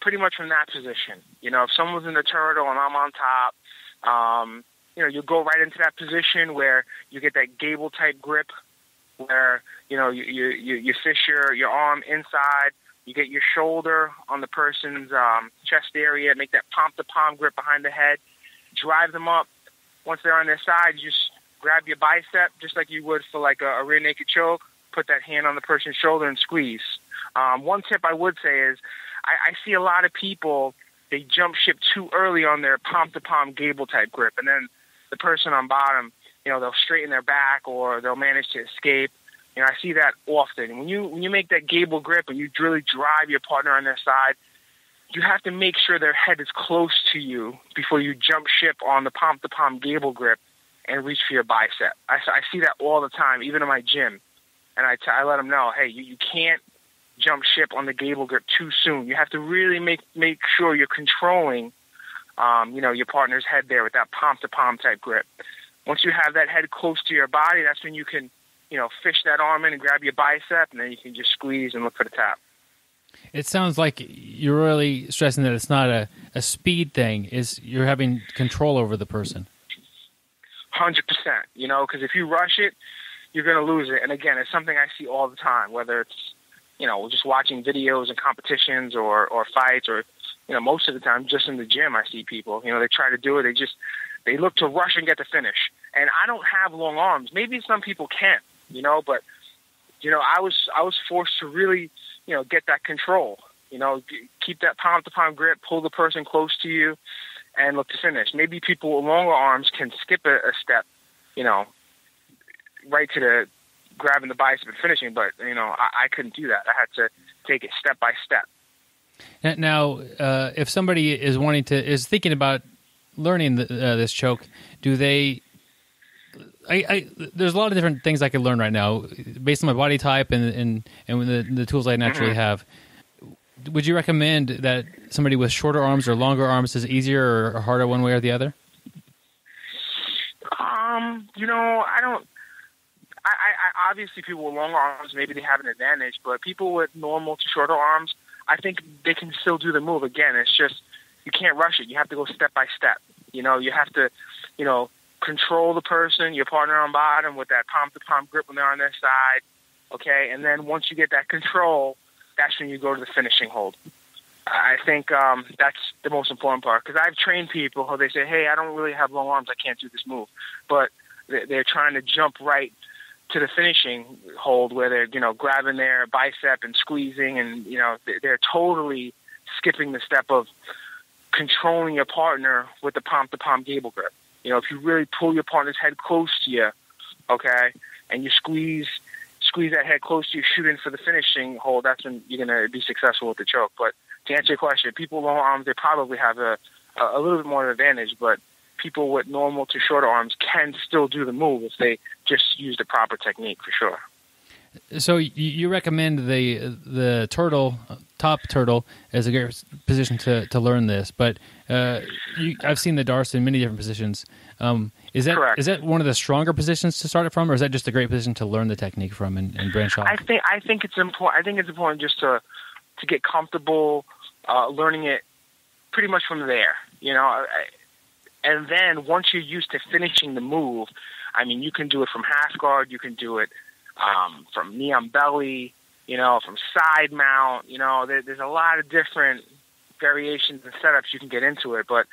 pretty much from that position, you know, if someone's in the turtle and I'm on top, um, you know, you go right into that position where you get that gable type grip, where you know you you you, fish your your arm inside. You get your shoulder on the person's um, chest area, make that palm to palm grip behind the head, drive them up. Once they're on their side, you just grab your bicep, just like you would for like a, a rear naked choke. Put that hand on the person's shoulder and squeeze. Um, one tip I would say is I, I see a lot of people they jump ship too early on their palm to palm gable type grip, and then the person on bottom, you know, they'll straighten their back or they'll manage to escape. You know, I see that often. When you when you make that gable grip and you really drive your partner on their side, you have to make sure their head is close to you before you jump ship on the palm to palm gable grip and reach for your bicep. I, I see that all the time, even in my gym. And I, t- I let them know, hey, you, you can't jump ship on the gable grip too soon. You have to really make make sure you're controlling, um, you know, your partner's head there with that palm to palm type grip. Once you have that head close to your body, that's when you can, you know, fish that arm in and grab your bicep, and then you can just squeeze and look for the tap. It sounds like you're really stressing that it's not a, a speed thing. Is you're having control over the person. Hundred percent. You know, because if you rush it, you're going to lose it. And again, it's something I see all the time. Whether it's you know just watching videos and competitions or or fights, or you know most of the time just in the gym, I see people. You know, they try to do it. They just they look to rush and get the finish. And I don't have long arms. Maybe some people can. You know, but you know, I was I was forced to really you know get that control. You know, keep that palm to palm grip, pull the person close to you, and look to finish. Maybe people with longer arms can skip a, a step, you know, right to the grabbing the bicep and finishing. But you know, I, I couldn't do that. I had to take it step by step. Now, uh, if somebody is wanting to is thinking about learning the, uh, this choke, do they I, I there's a lot of different things I could learn right now based on my body type and and and the, the tools I naturally Mm-hmm. have. Would you recommend that somebody with shorter arms or longer arms is easier or harder one way or the other? Um, you know, I don't. I, I, I obviously people with longer arms maybe they have an advantage, but people with normal to shorter arms, I think they can still do the move. Again, it's just you can't rush it. You have to go step by step. You know, you have to, you know, control the person, your partner on bottom with that palm to palm grip when they're on their side. Okay, and then once you get that control, that's when you go to the finishing hold. I think um, that's the most important part because I've trained people who they say, "Hey, I don't really have long arms. I can't do this move," but they- they're trying to jump right to the finishing hold where they're you know grabbing their bicep and squeezing, and you know they- they're totally skipping the step of controlling your partner with the palm to palm gable grip. You know, if you really pull your partner's head close to you, okay, and you squeeze squeeze that head close to you, shoot in for the finishing hold, that's when you're going to be successful with the choke. But to answer your question, people with long arms, they probably have a, a little bit more of an advantage, but people with normal to short arms can still do the move if they just use the proper technique for sure. So you, you recommend the the turtle top turtle as a great position to, to learn this, but uh, you, I've seen the Darce in many different positions. Um, is that Correct. is that one of the stronger positions to start it from, or is that just a great position to learn the technique from and, and branch off? I think I think it's important. I think it's important just to to get comfortable uh, learning it pretty much from there. You know, I- and then once you're used to finishing the move, I mean, you can do it from half guard. You can do it um, from knee on belly. You know, from side mount. You know, there, there's a lot of different variations and setups you can get into it. But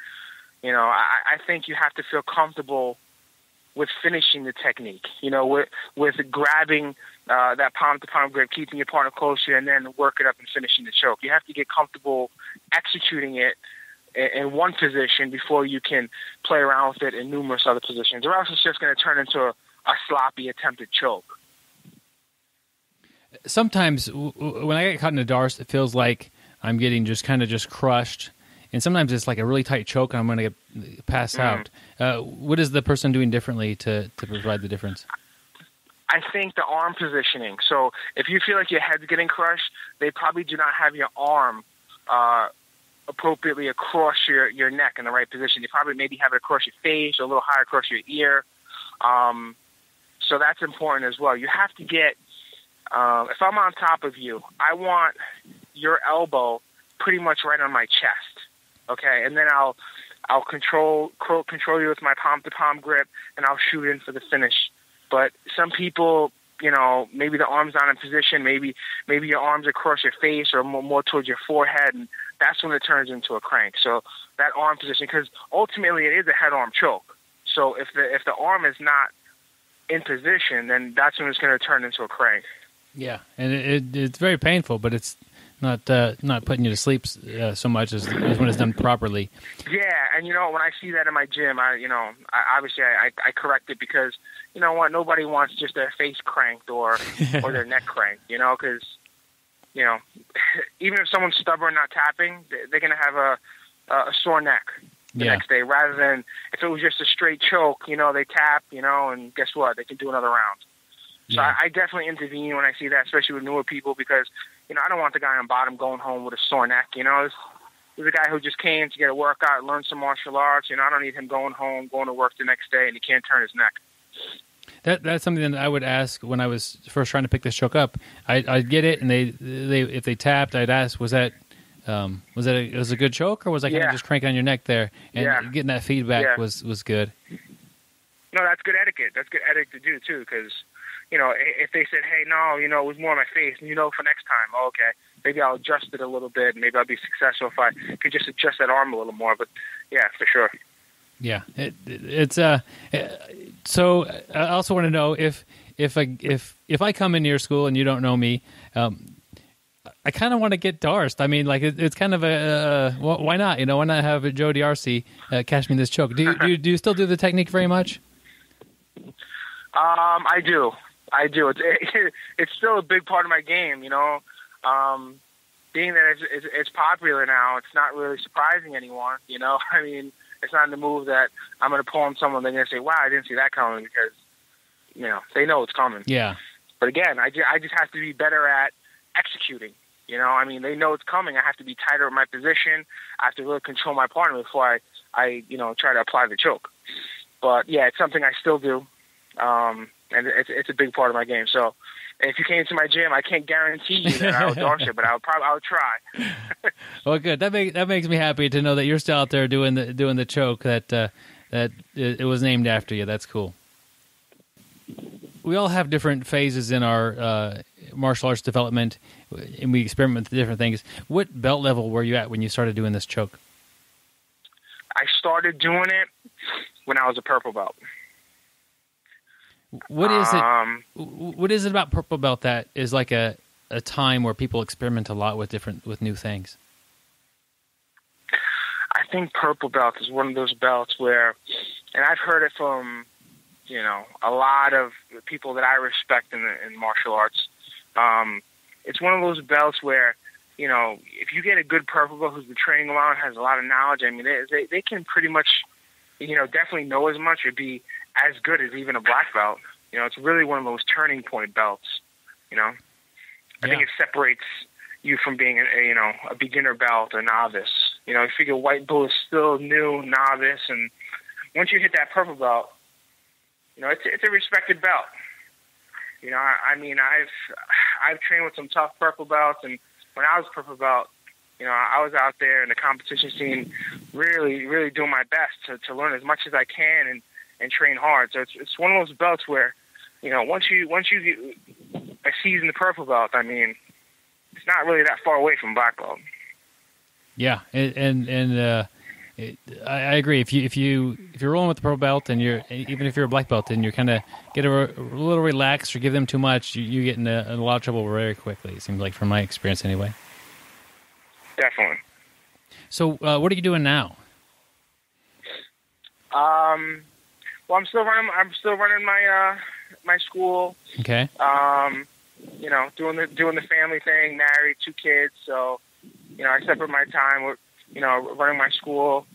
you know, I, I think you have to feel comfortable with finishing the technique. You know, with with grabbing uh, that palm to palm grip, keeping your partner close to you, and then working up and finishing the choke. You have to get comfortable executing it in, one position before you can play around with it in numerous other positions, or else it's just going to turn into a, a sloppy attempted choke. sometimes when I get caught in a darce, it feels like I'm getting just kind of just crushed, and sometimes it's like a really tight choke, and I'm going to get pass out. Uh, what is the person doing differently to to provide the difference? I think the arm positioning. So if you feel like your head's getting crushed, they probably do not have your arm uh, appropriately across your, your neck in the right position. You probably maybe have it across your face or a little higher across your ear. Um, so that's important as well. You have to get, um, if I'm on top of you, I want your elbow pretty much right on my chest. Okay, and then I'll I'll control control you with my palm to palm grip, and I'll shoot in for the finish. But some people, you know, maybe the arms not in position, maybe maybe your arms across your face or more, more towards your forehead, and that's when it turns into a crank. So that arm position, because ultimately it is a head arm choke. So if the if the arm is not in position, then that's when it's going to turn into a crank. Yeah, and it, it, it's very painful, but it's not uh, not putting you to sleep uh, so much as, as when it's done properly. Yeah, and you know when I see that in my gym, I you know I, obviously I, I, I correct it because you know what nobody wants just their face cranked or or their neck cranked, you know, because you know even if someone's stubborn not tapping, they- they're gonna have a a sore neck the Yeah. next day rather than if it was just a straight choke, you know, they tap, you know, and guess what, they can do another round. So Yeah. I, I definitely intervene when I see that, especially with newer people, because you know I don't want the guy on bottom going home with a sore neck. You know, there's a guy who just came to get a workout, learn some martial arts. You know, I don't need him going home, going to work the next day, and he can't turn his neck. That that's something that I would ask when I was first trying to pick this choke up. I I'd get it, and they they if they tapped, I'd ask, was that um, was that a, was a good choke, or was I kind Yeah. of just cranking on your neck there? And Yeah. getting that feedback Yeah. was was good. No, that's good etiquette. That's good etiquette to do too, because you know if they said, "Hey, no, you know, it was more on my face," and you know, for next time, oh, okay, maybe I'll adjust it a little bit. Maybe I'll be successful if I could just adjust that arm a little more. But yeah, for sure. Yeah, it, it's uh. So I also want to know if if I if if I come into your school and you don't know me, um, I kind of want to get Darced. I mean, like it, it's kind of a uh, wh- why not? You know, why not have Joe D'Arce uh, catch me this choke? Do you, do you do you still do the technique very much? Um, I do. I do. It's it, it's still a big part of my game. You know, um, being that it's, it's, it's popular now, it's not really surprising anyone. You know, I mean, It's not the move that I'm going to pull on someone. They're going to say, "Wow, I didn't see that coming," because you know they know it's coming. Yeah. But again, I, ju- I just have to be better at executing. You know, I mean, they know it's coming. I have to be tighter at my position. I have to really control my partner before I, I you know, try to apply the choke. But yeah, it's something I still do, um, and it's it's a big part of my game. So if you came to my gym, I can't guarantee you that I would dog shit, but I would probably I would try. Well, good. That makes that makes me happy to know that you're still out there doing the doing the choke that uh, that it, it was named after you. That's cool. We all have different phases in our uh, martial arts development, and we experiment with different things. What belt level were you at when you started doing this choke? I started doing it when I was a purple belt. What is it? Um, What is it about purple belt that is like a a time where people experiment a lot with different with new things? I think purple belt is one of those belts where, and I've heard it from, you know, a lot of people that I respect in the, in martial arts. Um, it's one of those belts where, you know, if you get a good purple belt who's been training a lot and has a lot of knowledge, I mean, they they, they can pretty much, you know, definitely know as much or be as good as even a black belt. You know, it's really one of those turning point belts. You know, I think it separates you from being a, a you know a beginner belt or novice. You know, you figure white belt is still new, novice, and once you hit that purple belt, you know it's it's a respected belt. You know, I, I mean, I've I've trained with some tough purple belts, and when I was purple belt, you know, I was out there in the competition scene, really, really doing my best to to learn as much as I can and and train hard. So it's it's one of those belts where, you know, once you once you get a the purple belt, I mean, it's not really that far away from black belt. Yeah, and and, and uh, it, I, I agree. If you if you if you're rolling with the purple belt and you're even if you're a black belt and you're kind of get a, a little relaxed or give them too much, you, you get in a, a lot of trouble very quickly. It seems like from my experience anyway. Definitely. So uh, what are you doing now? Um, well, I'm still running. I'm still running my uh my school. Okay. Um, you know, doing the doing the family thing. Married, two kids. So, you know, I separate my time with you know running my school,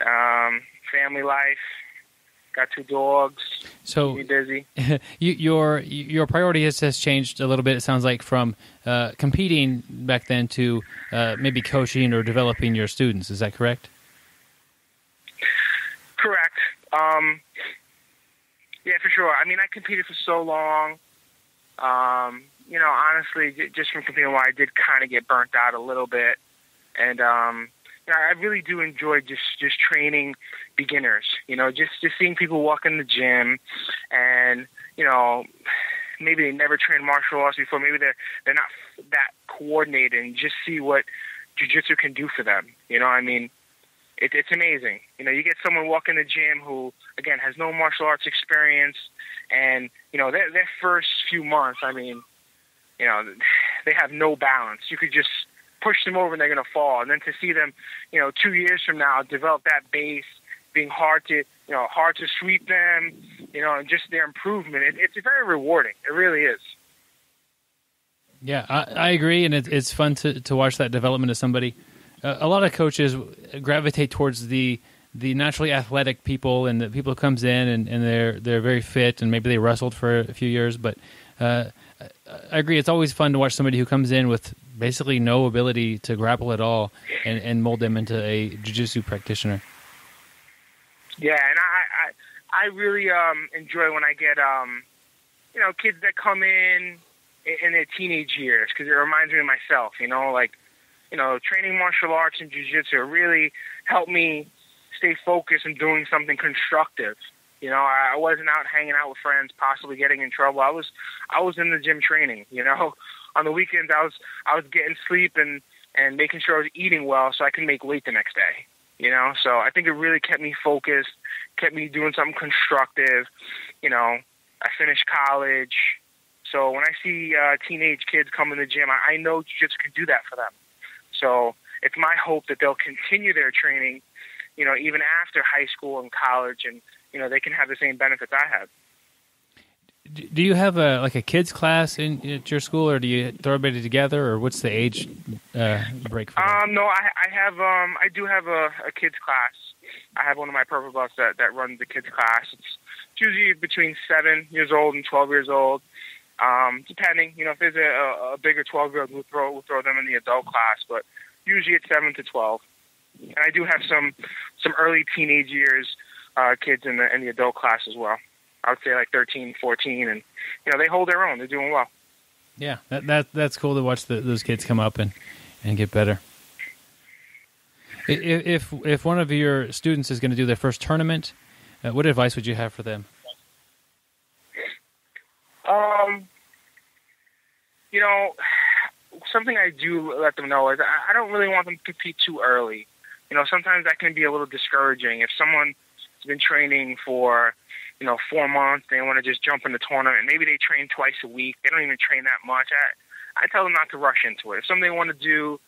um, family life. Got two dogs. So busy. you, your your priority has, has changed a little bit. It sounds like from uh, competing back then to uh, maybe coaching or developing your students. Is that correct? Correct. Um, yeah, for sure. I mean, I competed for so long. Um, you know, honestly, just from competing, why I did kind of get burnt out a little bit, and um, you know, I really do enjoy just just training beginners. You know, just just seeing people walk in the gym, and you know, maybe they never trained martial arts before. Maybe they're they're not that coordinated, and just see what jujitsu can do for them. You know, I mean, it, it's amazing. You know, you get someone walk in the gym who, again, has no martial arts experience, and you know, their their first few months, I mean, you know, they have no balance. You could just push them over and they're going to fall, and then to see them, you know, two years from now develop that base, being hard to, you know, hard to sweep them, you know, and just their improvement, it, it's very rewarding. It really is. Yeah, I, I agree, and it, it's fun to, to watch that development of somebody. Uh, a lot of coaches gravitate towards the the naturally athletic people and the people who comes in and, and they're they're very fit and maybe they wrestled for a few years. But uh, I agree, it's always fun to watch somebody who comes in with basically no ability to grapple at all and, and mold them into a jiu-jitsu practitioner. Yeah, and I I, I really um, enjoy when I get um, you know kids that come in, in their teenage years because it reminds me of myself. You know, like you know, training martial arts and jujitsu really helped me stay focused and doing something constructive. You know, I, wasn't out hanging out with friends, possibly getting in trouble. I was I was in the gym training. You know, on the weekends I was I was getting sleep and and making sure I was eating well so I could make weight the next day you know so i think it really kept me focused kept me doing something constructive you know i finished college so when i see uh, teenage kids come in the gym i, I know jiu-jitsu can do that for them so it's my hope that they'll continue their training you know even after high school and college and you know they can have the same benefits i have. Do you have a like a kids class in at your school, or do you throw everybody together, or what's the age uh, break for that? Um, no, I, I have um, I do have a, a kids class. I have one of my purple belts that that runs the kids class. It's, it's usually between seven years old and twelve years old, um, depending. You know, if there's a, a bigger twelve year old, we'll throw we'll throw them in the adult class, but usually it's seven to twelve. And I do have some some early teenage years uh, kids in the in the adult class as well. I would say like 13, 14, and you know they hold their own. They're doing well. Yeah, that, that that's cool to watch the, those kids come up and, and get better. If if one of your students is going to do their first tournament, uh, what advice would you have for them? Um, you know, something I do let them know is I don't really want them to compete too early. You know, sometimes that can be a little discouraging. If someone has been training for, you know, four months, they want to just jump in the tournament. Maybe they train twice a week. They don't even train that much. I, I tell them not to rush into it. If something they want to do,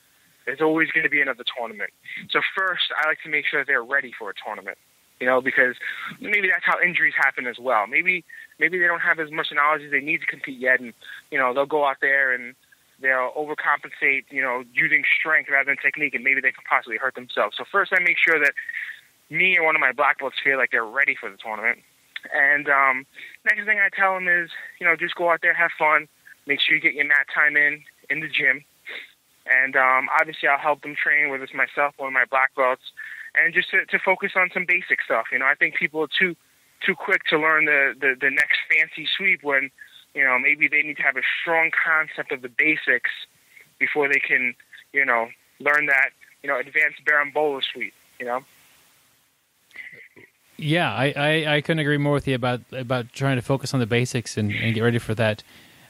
there's always going to be another tournament. So first, I like to make sure they're ready for a tournament. You know, because maybe that's how injuries happen as well. Maybe maybe they don't have as much knowledge as they need to compete yet, and you know they'll go out there and they'll overcompensate, you know, using strength rather than technique, and maybe they could possibly hurt themselves. So first, I make sure that me or one of my black belts feel like they're ready for the tournament. And um, next thing I tell them is, you know, just go out there, have fun, make sure you get your mat time in in the gym, and um, obviously I'll help them train, whether it's myself or one of my black belts, and just to, to focus on some basic stuff. You know, I think people are too too quick to learn the, the the next fancy sweep when you know maybe they need to have a strong concept of the basics before they can you know learn that you know advanced berimbolo sweep. You know. Yeah, I, I, I, couldn't agree more with you about about trying to focus on the basics and, and get ready for that.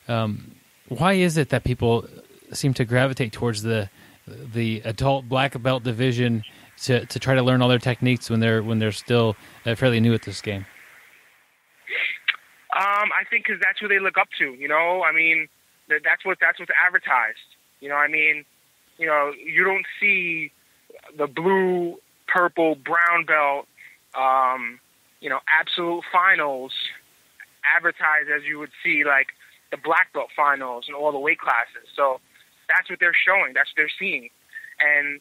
Um, why is it that people seem to gravitate towards the the adult black belt division to, to try to learn all their techniques when they're when they're still uh, fairly new at this game? Um, I think because that's who they look up to. You know, I mean, that's what that's what's advertised. You know, I mean, you know, you don't see the blue, purple, brown belt um, you know, absolute finals advertised as you would see like the black belt finals and all the weight classes. So that's what they're showing. That's what they're seeing. And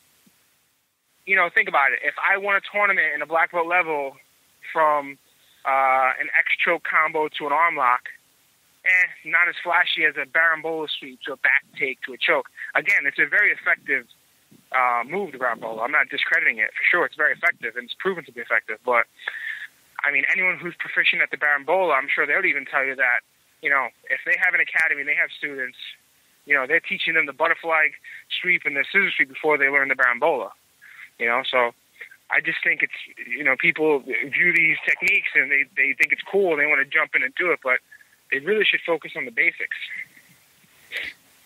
you know, think about it. If I won a tournament in a black belt level from uh, an X choke combo to an arm lock, eh, not as flashy as a berimbolo sweep to a back take to a choke. Again, it's a very effective uh, move to ground ball. I'm not discrediting it for sure. It's very effective and it's proven to be effective. But I mean, anyone who's proficient at the berimbolo, I'm sure they would even tell you that you know if they have an academy and they have students, you know they're teaching them the butterfly sweep and the scissor sweep before they learn the berimbolo. You know, so I just think it's you know people view these techniques and they they think it's cool and they want to jump in and do it, but they really should focus on the basics.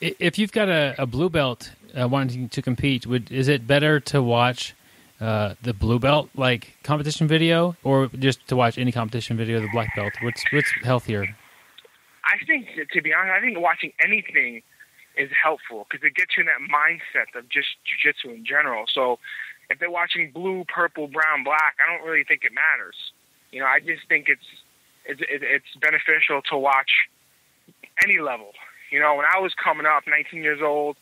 If you've got a, a blue belt uh, wanting to compete, would is it better to watch uh, the blue belt like competition video, or just to watch any competition video of the black belt? What's what's healthier? I think, to be honest, I think watching anything is helpful because it gets you in that mindset of just jujitsu in general. So if they're watching blue, purple, brown, black, I don't really think it matters. You know, I just think it's it's it's beneficial to watch any level. You know, when I was coming up, 19 years old,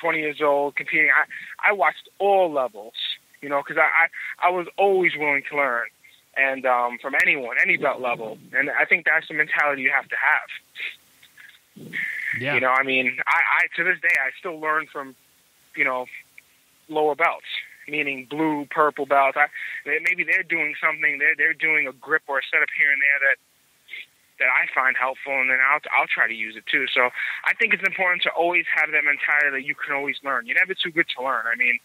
20 years old, competing. I, I watched all levels, you know, because I, I, I was always willing to learn, and um, from anyone, any belt level. And I think that's the mentality you have to have. Yeah. You know, I mean, I, I to this day I still learn from, you know, lower belts, meaning blue, purple belts. I, maybe they're doing something. They're they're doing a grip or a setup here and there that that I find helpful, and then I'll I'll try to use it too. So I think it's important to always have that mentality that you can always learn. You're never too good to learn. I mean,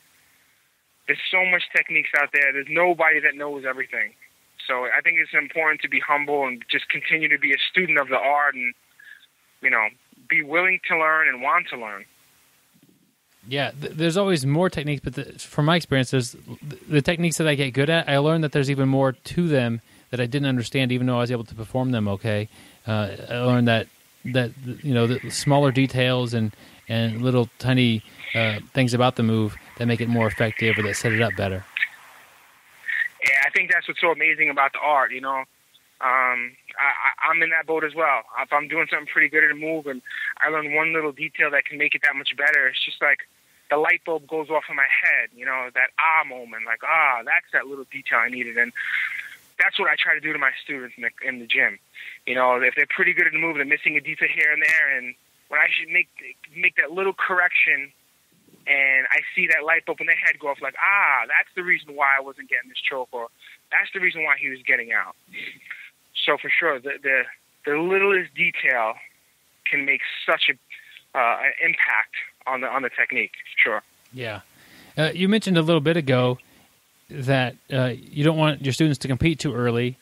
there's so much techniques out there. There's nobody that knows everything. So I think it's important to be humble and just continue to be a student of the art, and you know, be willing to learn and want to learn. Yeah, th- there's always more techniques, but the, from my experience, there's the techniques that I get good at. I learned that there's even more to them that I didn't understand, even though I was able to perform them okay. Uh, I learned that that you know the smaller details and and little tiny uh, things about the move that make it more effective or that set it up better. Yeah, I think that's what's so amazing about the art. You know, um, I, I'm in that boat as well. If I'm doing something pretty good at a move and I learn one little detail that can make it that much better, it's just like the light bulb goes off in my head. You know, that ah moment, like ah, that's that little detail I needed, and that's what I try to do to my students in the, in the gym. You know, if they're pretty good at the move, they're missing a detail here and there, and when I should make make that little correction, and I see that light bulb in their head go off, like ah, that's the reason why I wasn't getting this choke, or that's the reason why he was getting out. So for sure, the the, the littlest detail can make such a uh, an impact on the on the technique. Sure. Yeah. Uh, you mentioned a little bit ago that uh, you don't want your students to compete too early,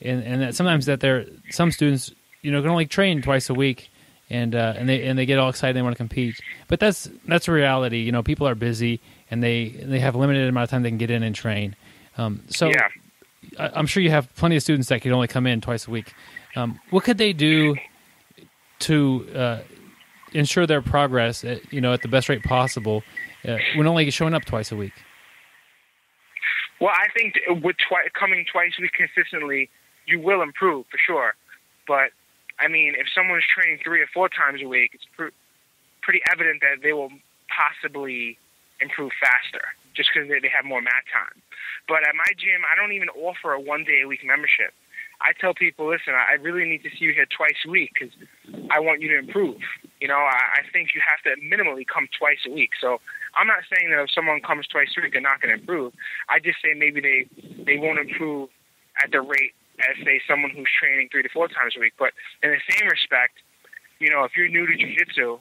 and, and that sometimes that there some students you know can only train twice a week, and uh, and they and they get all excited they want to compete. But that's that's a reality. You know, people are busy and they they have a limited amount of time they can get in and train. Um, so yeah. I, am sure you have plenty of students that could only come in twice a week. Um, what could they do to uh, ensure their progress, at, you know, at the best rate possible uh, when only showing up twice a week? Well, I think with twi- coming twice a week consistently, you will improve for sure. But I mean, if someone's training three or four times a week, it's pr- pretty evident that they will possibly improve faster just because they, they have more mat time. But at my gym, I don't even offer a one day a week membership. I tell people, listen, I really need to see you here twice a week because I want you to improve. You know, I, I think you have to minimally come twice a week. So I'm not saying that if someone comes twice a week, they're not going to improve. I just say maybe they they won't improve at the rate as say someone who's training three to four times a week. But in the same respect, you know, if you're new to jiu-jitsu,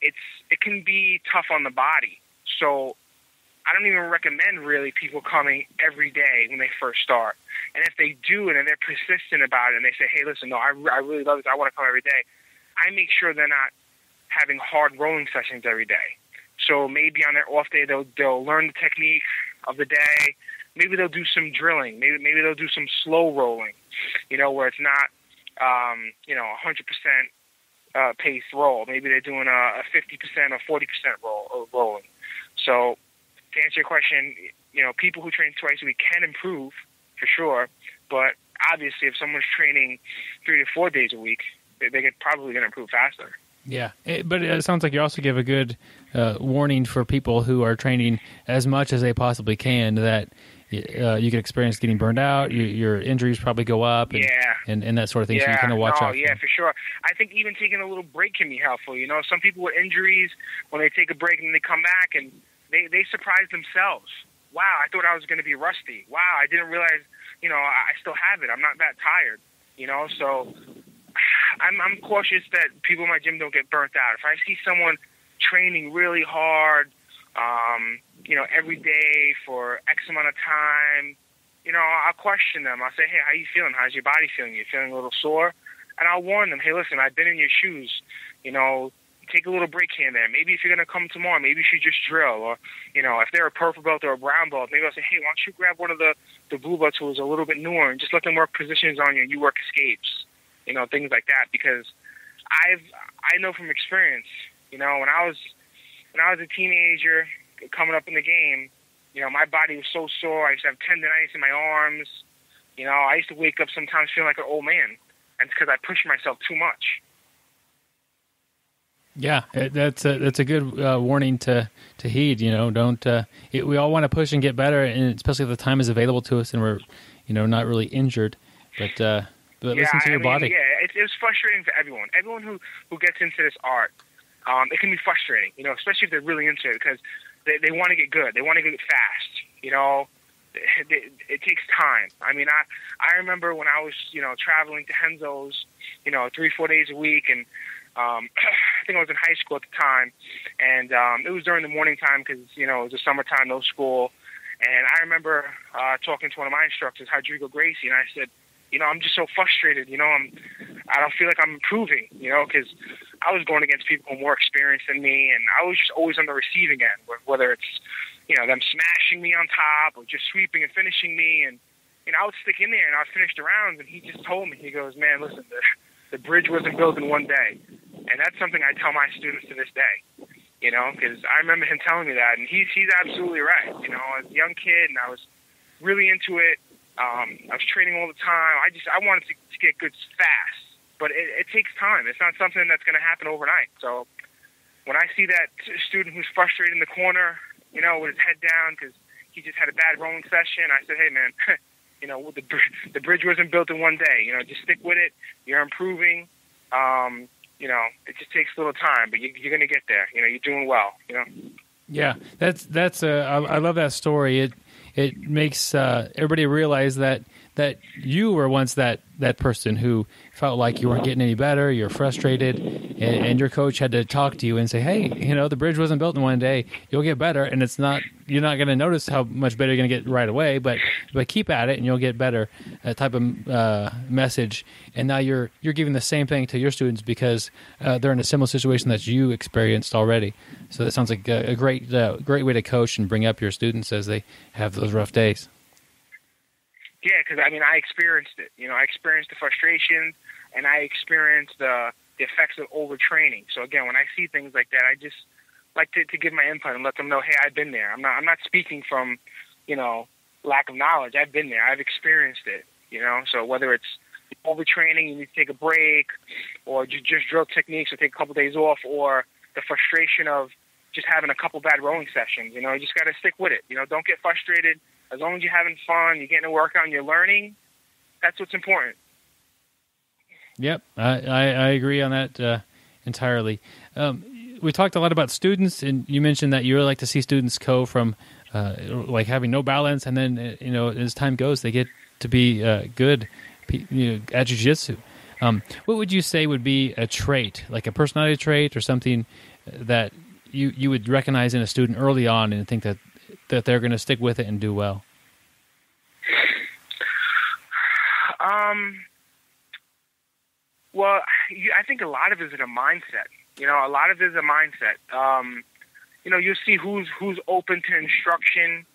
it's it can be tough on the body. So I don't even recommend really people coming every day when they first start. And if they do it and they're persistent about it and they say, hey, listen, no, I, I really love this, I want to come every day, I make sure they're not having hard rolling sessions every day. So maybe on their off day, they'll, they'll learn the technique of the day. Maybe they'll do some drilling. Maybe, maybe they'll do some slow rolling, you know, where it's not, um, you know, 100% uh, pace roll. Maybe they're doing a, a 50% or 40% roll, or rolling. So to answer your question, you know, people who train twice a week can improve for sure, but obviously, if someone's training three to four days a week, they, they could probably going to improve faster. Yeah, it, but it sounds like you also give a good uh, warning for people who are training as much as they possibly can that uh, you can experience getting burned out. You, your injuries probably go up, and, yeah, and, and that sort of thing. Yeah, so you kind of watch no, out. Yeah, for sure. I think even taking a little break can be helpful. You know, some people with injuries, when they take a break and they come back and they they surprise themselves. Wow, I thought I was going to be rusty. Wow, I didn't realize. You know, I still have it. I'm not that tired. You know, so I'm I'm cautious that people in my gym don't get burnt out. If I see someone training really hard, um, you know, every day for X amount of time, you know, I'll question them. I'll say, hey, how you feeling? How's your body feeling? You feeling a little sore? And I'll warn them, hey, listen, I've been in your shoes. You know, take a little break here and there. Maybe if you're going to come tomorrow, maybe you should just drill. Or, you know, if they're a purple belt or a brown belt, maybe I'll say, hey, why don't you grab one of the, the blue belts who is a little bit newer and just let them work positions on you and you work escapes. You know, things like that. Because I've, I know from experience, you know, when I was, when I was a teenager coming up in the game, you know, my body was so sore. I used to have tendonitis in my arms. You know, I used to wake up sometimes feeling like an old man. And it's because I pushed myself too much. Yeah, that's a, that's a good uh, warning to, to heed. You know, don't uh, it, we all want to push and get better, and especially if the time is available to us and we're, you know, not really injured. But uh, but yeah, listen to I your mean, body. Yeah, it's, it's frustrating for everyone. Everyone who who gets into this art, um, it can be frustrating. You know, especially if they're really into it because they they want to get good. They want to get fast. You know, it, it, it takes time. I mean, I I remember when I was you know traveling to Renzo's, you know, three four days a week and um, I think I was in high school at the time, and um, it was during the morning time because you know it was the summertime, no school. And I remember uh, talking to one of my instructors, Rodrigo Gracie, and I said, you know, I'm just so frustrated. You know, I'm, I don't feel like I'm improving. You know, because I was going against people more experienced than me, and I was just always on the receiving end, whether it's, you know, them smashing me on top or just sweeping and finishing me, and you know, I would stick in there and I would finish the rounds, and he just told me, he goes, man, listen, the bridge wasn't built in one day. And that's something I tell my students to this day, you know, because I remember him telling me that, and he's he's absolutely right. You know, as a young kid, and I was really into it. Um, I was training all the time. I just I wanted to, to get good fast, but it, it takes time. It's not something that's going to happen overnight. So, when I see that student who's frustrated in the corner, you know, with his head down because he just had a bad rolling session, I said, hey man, you know, the the bridge wasn't built in one day. You know, just stick with it. You're improving. Um, you know, it just takes a little time, but you, you're going to get there. You know, you're doing well. You know. Yeah, that's that's. Uh, I, I love that story. It it makes uh, everybody realize that that you were once that that person who felt like you weren't getting any better, you're frustrated, and, and, your coach had to talk to you and say, "Hey, you know, the bridge wasn't built in one day. You'll get better, and it's not. You're not going to notice how much better you're going to get right away, but but keep at it, and you'll get better." That type of uh, message, and now you're you're giving the same thing to your students because uh, they're in a similar situation that you experienced already. So that sounds like a, a great uh, great way to coach and bring up your students as they have those rough days. Yeah, because I mean, I experienced it. You know, I experienced the frustration, and I experienced the the effects of overtraining. So again, when I see things like that, I just like to, to give my input and let them know, hey, I've been there. I'm not I'm not speaking from, you know, lack of knowledge. I've been there. I've experienced it. You know, so whether it's overtraining, you need to take a break, or just, just drill techniques, or take a couple days off, or the frustration of just having a couple bad rolling sessions. You know, you just got to stick with it. You know, don't get frustrated as long as you're having fun, you're getting a workout, and you're learning, that's what's important. Yep, I, I, I agree on that uh, entirely. Um, we talked a lot about students, and you mentioned that you really like to see students go from uh, like having no balance, and then uh, you know as time goes, they get to be uh, good you know, at jujitsu. Um, what would you say would be a trait, like a personality trait, or something that you you would recognize in a student early on, and think that that they're going to stick with it and do well? Um. Well, I think a lot of it is in a mindset. You know, a lot of it is a mindset. Um, you know, you'll see who's who's open to instruction,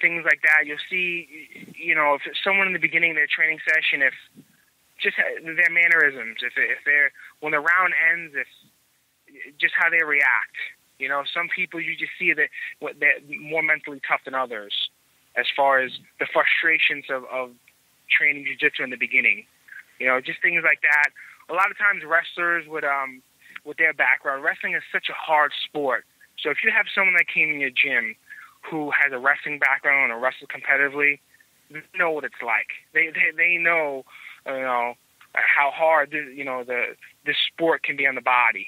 things like that. You'll see, you know, if someone in the beginning of their training session, if just their mannerisms, if if they're when the round ends, if just how they react. You know, some people you just see that they're more mentally tough than others, as far as the frustrations of, of training jiu-jitsu in the beginning. You know, just things like that. A lot of times, wrestlers would, um, with their background, wrestling is such a hard sport. So if you have someone that came in your gym who has a wrestling background or wrestles competitively, they know what it's like. They they they know, you know, how hard you know the this sport can be on the body.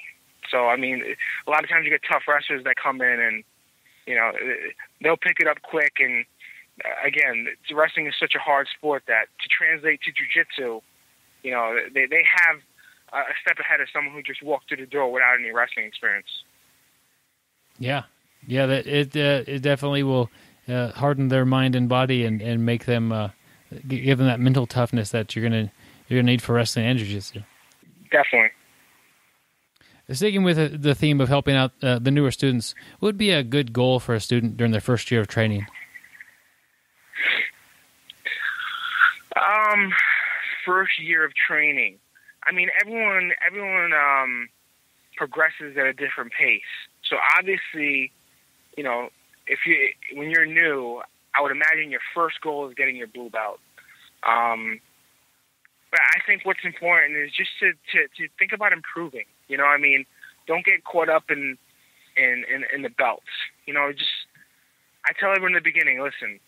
So I mean, a lot of times you get tough wrestlers that come in and you know they'll pick it up quick. And uh, again, wrestling is such a hard sport that to translate to jujitsu, you know, they they have a step ahead of someone who just walked through the door without any wrestling experience. Yeah, yeah, that it uh, it definitely will uh, harden their mind and body and and make them uh, give them that mental toughness that you're gonna you're gonna need for wrestling and jiu-jitsu. Definitely. Sticking with the theme of helping out uh, the newer students, what would be a good goal for a student during their first year of training? Um, first year of training. I mean, everyone everyone um, progresses at a different pace. So obviously, you know, if you when you're new, I would imagine your first goal is getting your blue belt. Um, but I think what's important is just to, to, to think about improving. You know, I mean, don't get caught up in in, in in the belts. You know, just I tell everyone in the beginning, listen,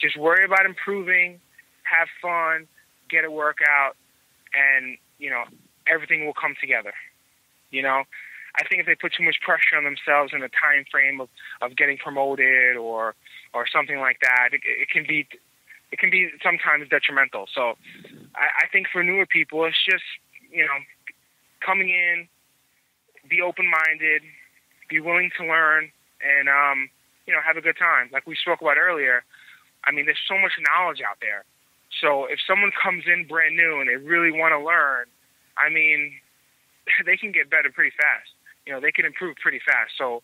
just worry about improving, have fun, get a workout, and you know everything will come together. You know, I think if they put too much pressure on themselves in a time frame of, of getting promoted or or something like that, it, it can be it can be sometimes detrimental. So I, I think for newer people, it's just you know coming in, be open minded, be willing to learn, and um, you know have a good time. Like we spoke about earlier, I mean, there's so much knowledge out there. So if someone comes in brand new and they really want to learn, I mean, they can get better pretty fast. You know, they can improve pretty fast. So,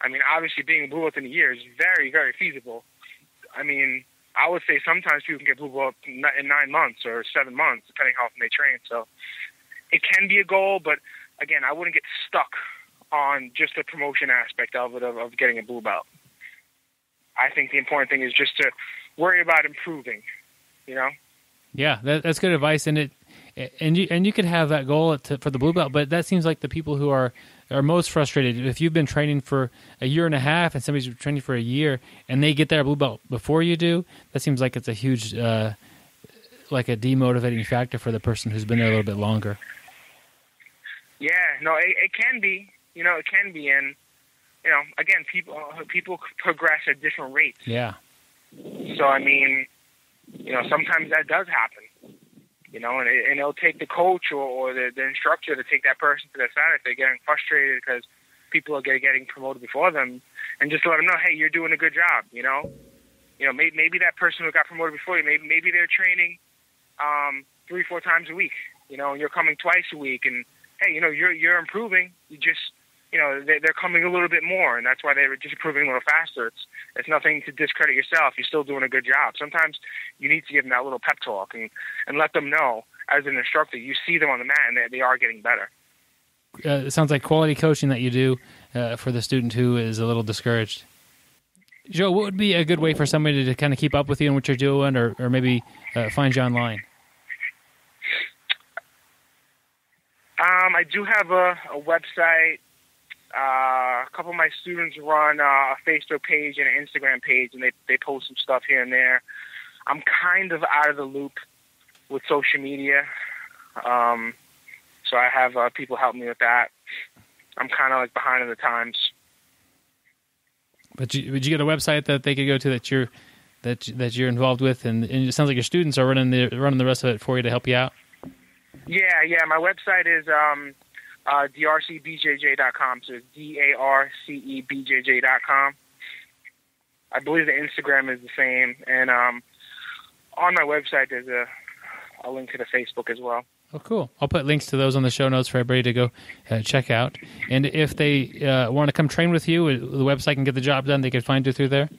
I mean, obviously being a blue belt in a year is very, very feasible. I mean, I would say sometimes people can get blue belt in nine months or seven months, depending how often they train. So it can be a goal, but again, I wouldn't get stuck on just the promotion aspect of it, of, of getting a blue belt. I think the important thing is just to worry about improving, you know? Yeah, that, that's good advice. And it, and you, and you could have that goal to, for the blue belt, but that seems like the people who are are most frustrated if you've been training for a year and a half and somebody's been training for a year and they get their blue belt before you do. That seems like it's a huge, uh, like a demotivating factor for the person who's been there a little bit longer. Yeah, no, it, it can be. You know, it can be, and you know, again, people people progress at different rates. Yeah. So I mean, you know, sometimes that does happen. You know, and, it, and it'll take the coach or, or the, the instructor to take that person to the side if they're getting frustrated because people are getting, getting promoted before them, and just let them know, hey, you're doing a good job. You know, you know, maybe, maybe that person who got promoted before you, maybe maybe they're training um, three, four times a week. You know, and you're coming twice a week, and hey, you know, you're you're improving. You just you know they're, they're coming a little bit more, and that's why they're disapproving a little faster. It's it's nothing to discredit yourself. You're still doing a good job. Sometimes you need to give them that little pep talk and and let them know as an instructor you see them on the mat and they, they are getting better. Uh, it sounds like quality coaching that you do uh, for the student who is a little discouraged. Joe, what would be a good way for somebody to kind of keep up with you and what you're doing, or, or maybe uh, find you online? Um, I do have a, a website. Uh, a couple of my students run uh, a Facebook page and an Instagram page, and they they post some stuff here and there. I'm kind of out of the loop with social media, um, so I have uh, people help me with that. I'm kind of like behind in the times. But you, would you get a website that they could go to that you're that that you're involved with, and, and it sounds like your students are running the running the rest of it for you to help you out. Yeah, yeah. My website is um, uh, darcebjj.com. So it's D A R C E B J J.com. I believe the Instagram is the same. And um, on my website, there's a, a link to the Facebook as well. Oh, cool. I'll put links to those on the show notes for everybody to go uh, check out. And if they uh, want to come train with you, uh, the website can get the job done. They can find you through there.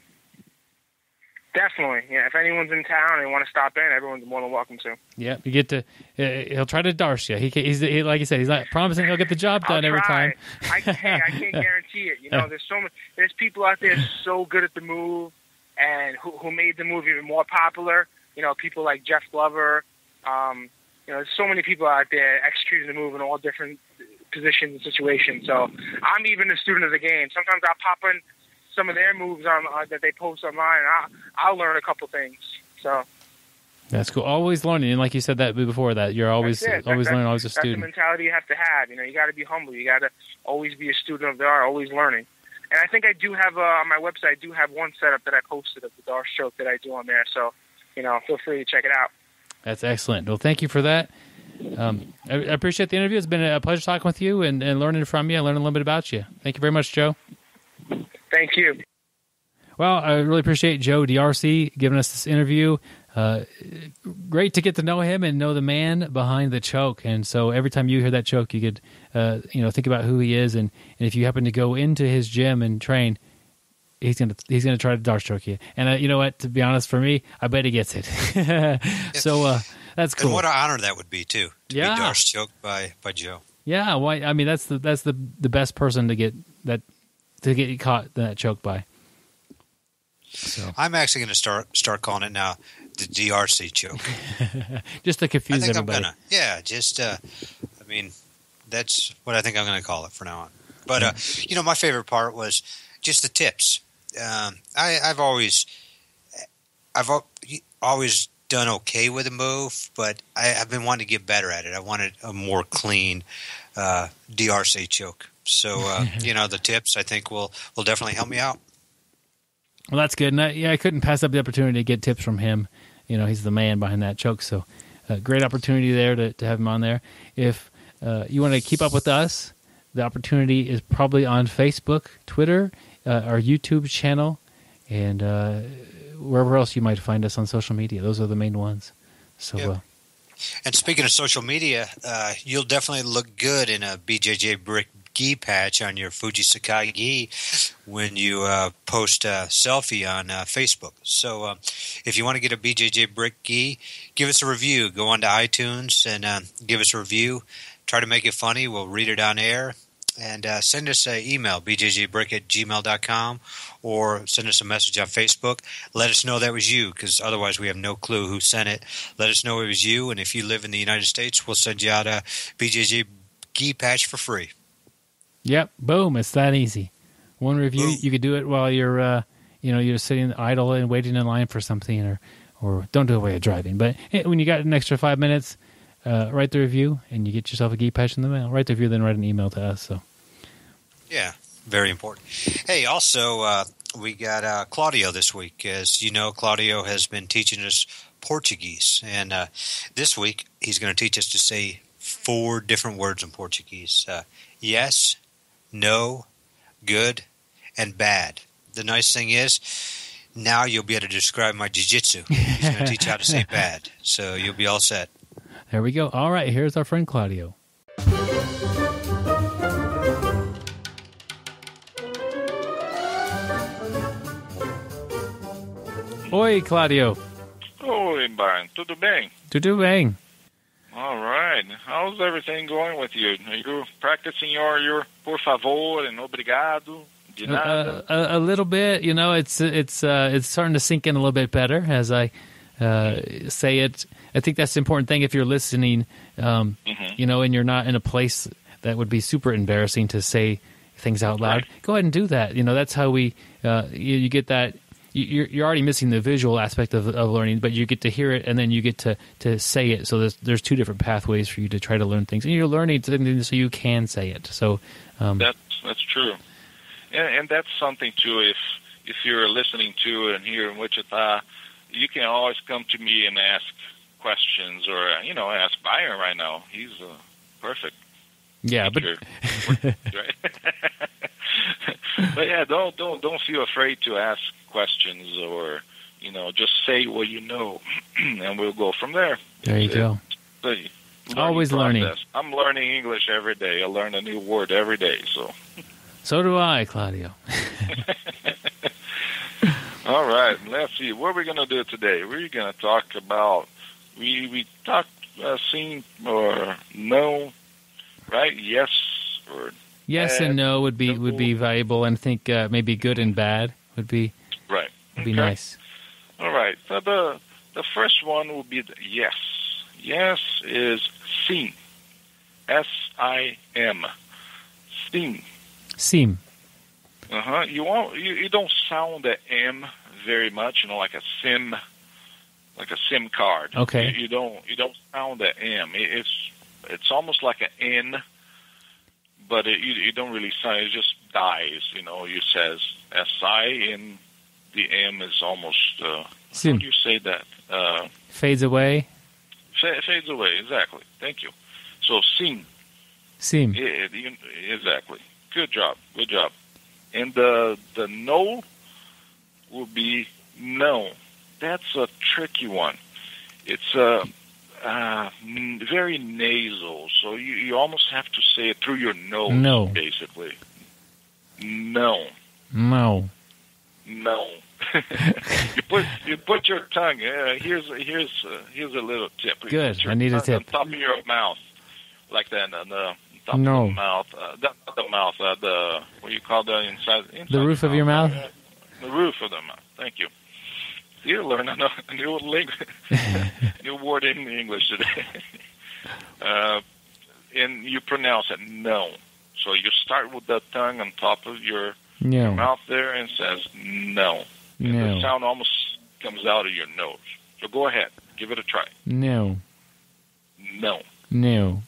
Definitely, yeah. If anyone's in town and want to stop in, everyone's more than welcome to. Yeah, you get to. Uh, he'll try to darce you. He, he's he, like you said. He's not promising he'll get the job done every time. I, hey, I can't guarantee it. You know, there's so many. There's people out there so good at the move, and who, who made the move even more popular. You know, people like Jeff Glover. Um, you know, there's so many people out there executing the move in all different positions and situations. So I'm even a student of the game. Sometimes I'll pop in some of their moves on uh, that they post online. I'll, I'll learn a couple things. So That's cool. Always learning, and like you said that before that you're always always That- learning, always a that's the student. mentality you have to have. You know, you got to be humble. You got to always be a student of the art, always learning. And I think I do have uh, on my website. I do have one setup that I posted of the Darce choke that I do on there. So, you know, feel free to check it out. That's excellent. Well, thank you for that. Um, I, I appreciate the interview. It's been a pleasure talking with you and, and learning from you and learning a little bit about you. Thank you very much, Joe. Thank you. Well, I really appreciate Joe D'Arce giving us this interview. Uh, great to get to know him and know the man behind the choke. And so every time you hear that choke, you could, uh, you know, think about who he is. And, and if you happen to go into his gym and train, he's gonna he's gonna try to Darce choke you. And uh, you know what? To be honest, for me, I bet he gets it. so uh, that's cool. And what an honor that would be too to Yeah. be Darce choked by by Joe. Yeah, why? I mean, that's the that's the the best person to get that to get caught that choke by. So I'm actually going to start start calling it now the D'Arce choke. just to I confuse think everybody. I'm gonna. Yeah, just. Uh, I mean, that's what I think I'm going to call it from now on. But uh, you know, my favorite part was just the tips. Um, I, I've always, I've always done okay with a move, but I, I've been wanting to get better at it. I wanted a more clean uh, D'Arce choke. So uh, you know, the tips I think will will definitely help me out. Well, that's good. And I, yeah, I couldn't pass up the opportunity to get tips from him. You know, he's the man behind that choke. So, uh, great opportunity there to, to have him on there. If uh, you want to keep up with us, the opportunity is probably on Facebook, Twitter, uh, our YouTube channel, and uh, wherever else you might find us on social media. Those are the main ones. So, Yep. uh, And speaking of social media, uh, you'll definitely look good in a BJJ Brick gi patch on your Fuji Sekai gi when you uh, post a selfie on uh, Facebook. So uh, if you want to get a BJJ Brick gi, give us a review. Go on to iTunes and uh, give us a review. Try to make it funny. We'll read it on air. And uh, send us an email, bjjbrick at gmail.com, or send us a message on Facebook. Let us know that was you, because otherwise we have no clue who sent it. Let us know it was you, and if you live in the United States, we'll send you out a BJJ gi patch for free. Yep. Boom. It's that easy. One review. Boom. You could do it while you're, uh, you know, you're sitting idle and waiting in line for something, or, or don't do it while you're driving. But when you got an extra five minutes, uh, write the review, and you get yourself a gi patch in the mail. Write the review, then write an email to us. So Yeah, very important. Hey, also, uh, we got uh, Claudio this week. As you know, Claudio has been teaching us Portuguese. And uh, this week, he's going to teach us to say four different words in Portuguese uh, yes, no, good, and bad. The nice thing is, now you'll be able to describe my jiu jitsu. He's going to teach you how to say bad. So you'll be all set. there we go. All right. Here's our friend Claudio. Oi, Claudio. Oi, Byron. Tudo bem? Tudo bem? All right. How's everything going with you? Are you practicing your, your por favor and obrigado? De? Uh, a, a little bit, you know, it's it's uh, it's starting to sink in a little bit better as I uh, say it. I think that's the important thing if you're listening, um, Mhm. you know, and you're not in a place that would be super embarrassing to say things out loud. Right. Go ahead and do that. You know, that's how we uh, you, you get that. You- You're, you're already missing the visual aspect of, of learning, but you get to hear it and then you get to, to say it. So there's, there's two different pathways for you to try to learn things, and you're learning things so you can say it. So um, That's that's true, and, and that's something too. If if you're listening to it and here in Wichita, you can always come to me and ask questions, or you know, ask Byron right now. He's uh, perfect. yeah, but right? but yeah, don't don't don't feel afraid to ask questions, or you know, just say what you know, and we'll go from there. there you It's- go. it's Always learning. process. I'm learning English every day. I learn a new word every day. So. So do I, Claudio. All right, let's see. What are we going to do today? We're going to talk about we we talked uh, seen or no, right? Yes or Yes Uh, and no would be would be valuable, and I think uh, maybe good and bad would be right. would be Okay. nice. All right. So the the first one will be the yes. Yes is sim. S I M. Sim. Sim. Uh huh. You won't. You, you don't sound the M very much. You know, like a sim, like a sim card. Okay. You, you don't. You don't sound the M. It, it's it's almost like an N, but it, you, you don't really sound. It just dies. You know. You says S I and the M is almost. Uh, how do you say that? Uh, fades away. fa- fades away. Exactly. Thank you. So sim. Sim. It, you, exactly. Good job. Good job. And the the no will be no. That's a tricky one. It's uh, uh, very nasal, so you, you almost have to say it through your nose. No. basically. No, No. no. you put you put your tongue. Uh, here's here's uh, here's a little tip. You Good. I need a tip. On top of your mouth, like that. On the top No. of the mouth. Uh, not the mouth. Uh, the what do you call that inside? inside The roof of your mouth? Uh, the roof of the mouth. Thank you. You learn a new language, new word in English today. uh, and you pronounce it no. So you start with the tongue on top of your No. mouth there and says no. And the sound almost comes out of your nose. So go ahead, give it a try. No. No. No.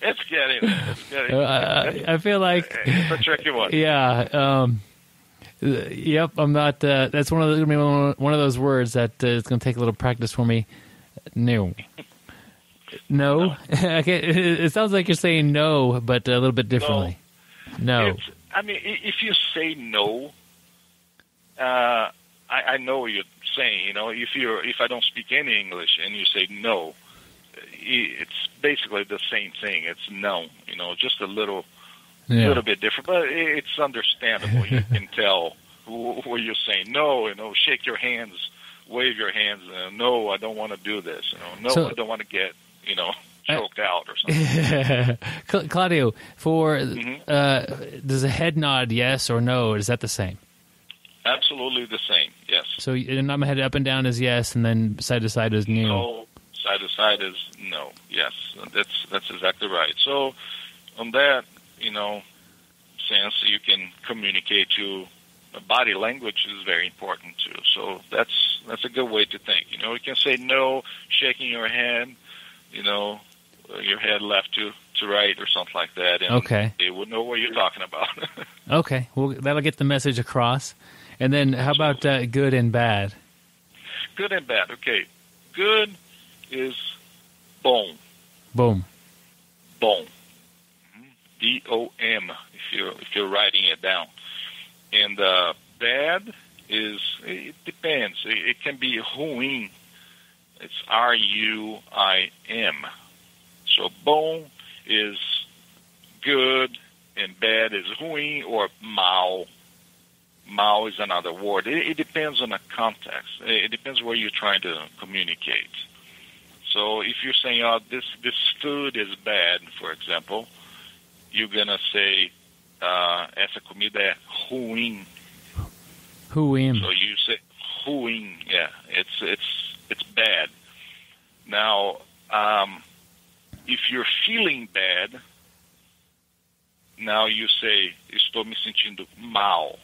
it's getting, it's getting. Uh, I, I feel like it's a tricky one. yeah. Um, yep. I'm not. Uh, that's one of the, one of those words that uh, it's going to take a little practice for me. No. No. okay. It, it sounds like you're saying no, but a little bit differently. No. It's, I mean, if you say no, uh, I, I know what you're saying. You know, if you're if I don't speak any English and you say no, it's basically the same thing. It's no. You know, just a little Yeah. little bit different, but it's understandable. you can tell wh- what you're saying. No, you know, shake your hands, wave your hands. Uh, no, I don't want to do this. You know, no, So- I don't want to get you know I- choked out or something. Claudio, for Mhm. uh, does a head nod yes or no? Is that the same? Absolutely the same. Yes. So and I'm head up and down is yes, and then side to side is no. No, side to side is no. Yes, that's that's exactly right. So on that, you know, sense, you can communicate to body language is very important too. So that's that's a good way to think. You know, you can say no, shaking your hand, you know, your head left to to right or something like that, and Okay. they would know what you're talking about. Okay, well that'll get the message across. And then how about uh, good and bad? good and bad. Okay, good is boom. Boom. bone, B O M. If you're if you're writing it down, and uh, bad is it depends. It, it can be ruim. It's R U I M. So bone is good and bad is ruim or mal. Mal is another word. It, it depends on the context. It, it depends where you're trying to communicate. So if you're saying, "Oh, this this food is bad," for example, you're gonna say, uh, "Essa comida é ruim." Who-im. So you say ruim. Yeah, it's it's it's bad. Now, um, if you're feeling bad, now you say estou me sentindo mal.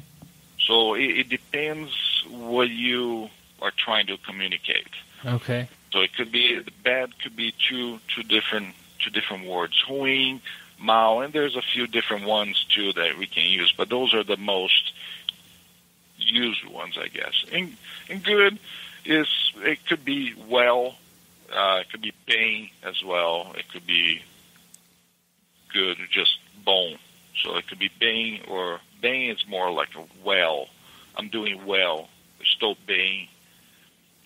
So it, it depends what you are trying to communicate. Okay. So it could be bad could be two two different two different words. Ruim, mal, and there's a few different ones too that we can use, but those are the most used ones, I guess. And and good is it could be well, uh, it could be bem as well. It could be good, just bom. So it could be bem or bem is more like a well. I'm doing well. Estou bem.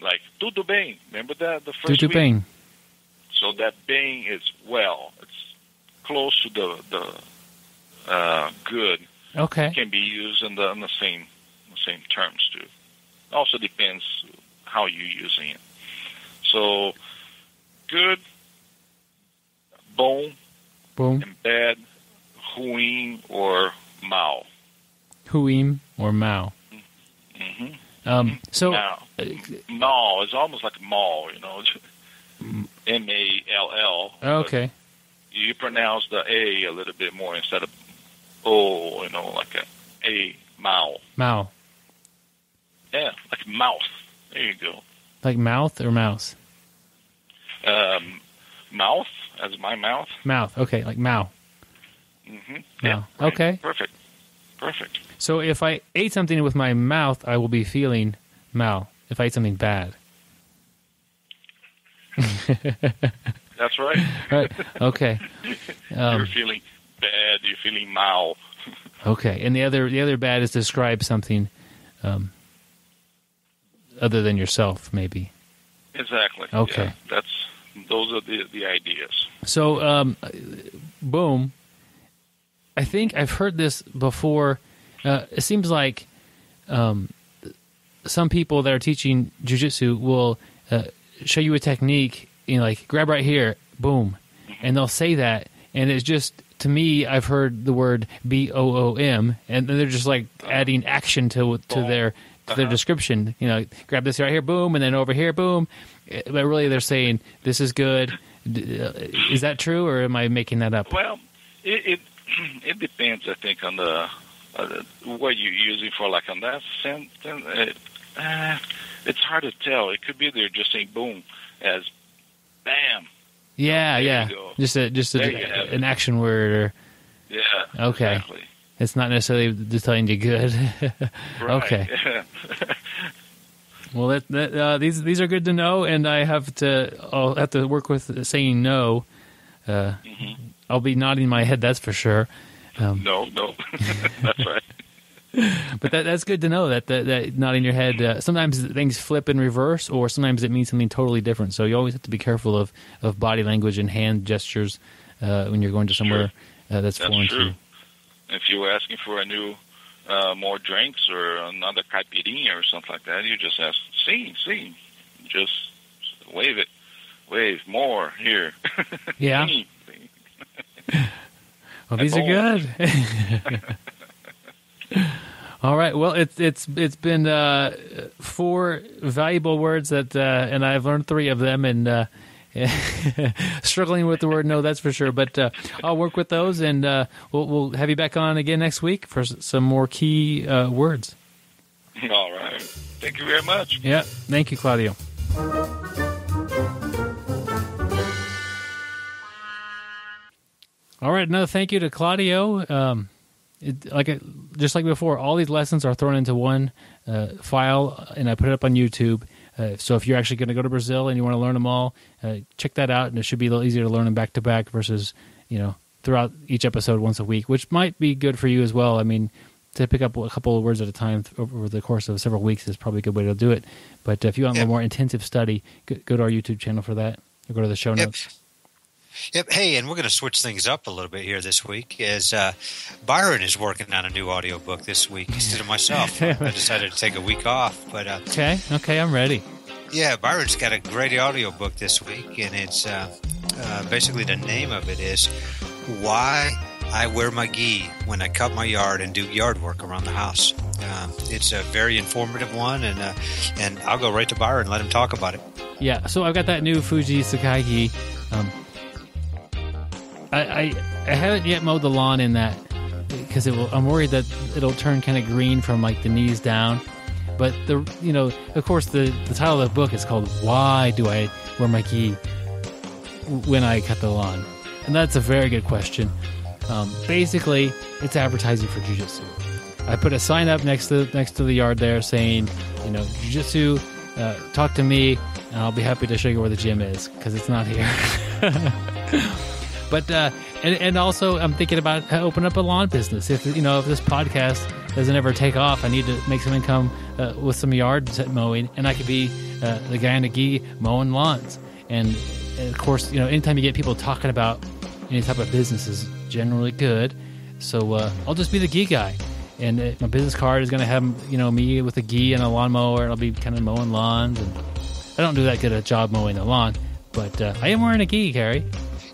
Like tudo bem. Remember that the first Tudo week? bem. So that bem is well. It's close to the the uh, good. Okay. Can be used in the in the same the same terms too. Also depends how you're using it. So good, bom, Boom. and bad, ruim or mal. Who-im or Mao. hmm Um, so now, mal is almost like mall, you know, M A L L. okay. You pronounce the A a little bit more instead of O, you know, like a A mal. Mao. Yeah, like mouth. There you go. Like mouth or mouse? Um, mouth as my mouth. Mouth. Okay, like Mao. hmm Mao. Okay. Perfect. Perfect. So if I ate something with my mouth, I will be feeling Mao. If I ate something bad. That's right. Right. Okay. you're Um, feeling bad. You're feeling mal. okay. And the other the other bad is describe something um, other than yourself, maybe. Exactly. Okay. Yeah, that's those are the the ideas. So, um, boom. I think I've heard this before. Uh, it seems like um, some people that are teaching jujitsu will uh, show you a technique, you know, like grab right here, boom, and they'll say that, and it's just to me, I've heard the word B O O M, and then they're just like adding action to to their to their description. You know, grab this right here, boom, and then over here, boom. Uh, But really, they're saying this is good. Uh, Is that true, or am I making that up? Well, it it, it depends. I think on the uh, what you're using for. Like on that sense, uh, uh, it's hard to tell. It could be they're just saying boom as bam. Yeah, There you yeah. Just a just There a, an action word, or Yeah. Okay. Exactly. it's not necessarily just telling you good. Okay. well, that, that, uh, these these are good to know, and I have to I'll have to work with saying no. Uh, Mhm. I'll be nodding my head, that's for sure. Um, No, no. That's right. But that, that's good to know that that, that nodding your head. Uh, sometimes things flip in reverse, or sometimes it means something totally different. So you always have to be careful of, of body language and hand gestures uh, when you're going to somewhere uh, that's, That's foreign to true. you. If you were asking for a new uh, more drinks or another caipirinha or something like that, you just ask, See, sim. Just wave it. Wave more here. Yeah. Well, these are good. All right. Well, it's it's it's been uh, four valuable words that, uh, and I've learned three of them, and uh, struggling with the word no, that's for sure. But uh, I'll work with those, and uh, we'll, we'll have you back on again next week for some more key uh, words. All right. Thank you very much. Yeah, thank you, Claudio. All right, another thank you to Claudio. Um, it, like I, just like before, all these lessons are thrown into one uh, file, and I put it up on YouTube. Uh, so if you're actually going to go to Brazil and you want to learn them all, uh, check that out, and it should be a little easier to learn them back to back versus you know throughout each episode once a week, which might be good for you as well. I mean, to pick up a couple of words at a time over the course of several weeks is probably a good way to do it. But if you want a Yep. little more intensive study, go, go to our YouTube channel for that, or go to the show Yep. notes. Yep. Hey, and we're going to switch things up a little bit here this week. As uh, Byron is working on a new audiobook this week instead of myself. I decided to take a week off, but uh, Okay, okay, I'm ready. yeah, Byron's got a great audiobook this week, and it's uh, uh, basically the name of it is "Why I Wear My Gi When I Cut My Yard and Do Yard Work Around the House." Um, it's a very informative one, and uh, and I'll go right to Byron and let him talk about it. Yeah, so I've got that new Fuji Sekai gi. Um, I, I I haven't yet mowed the lawn in that because it will, I'm worried that it'll turn kind of green from like the knees down. But the you know of course the the title of the book is called Why Do I Wear My Gi When I Cut the Lawn? And that's a very good question. Um, basically, it's advertising for jujitsu. I put a sign up next to next to the yard there saying, you know, jujitsu. Uh, talk to me, and I'll be happy to show you where the gym is because it's not here. but uh, and and also I'm thinking about opening up a lawn business. If you know if this podcast doesn't ever take off, I need to make some income uh, with some yard mowing, and I could be uh, the guy in the gi mowing lawns. And, and of course, you know, anytime you get people talking about any type of business is generally good. So uh, I'll just be the gi guy, and uh, my business card is going to have you know me with a gi and a lawnmower, and I'll be kind of mowing lawns. And I don't do that good a job mowing the lawn, but uh, I am wearing a gi, Gary.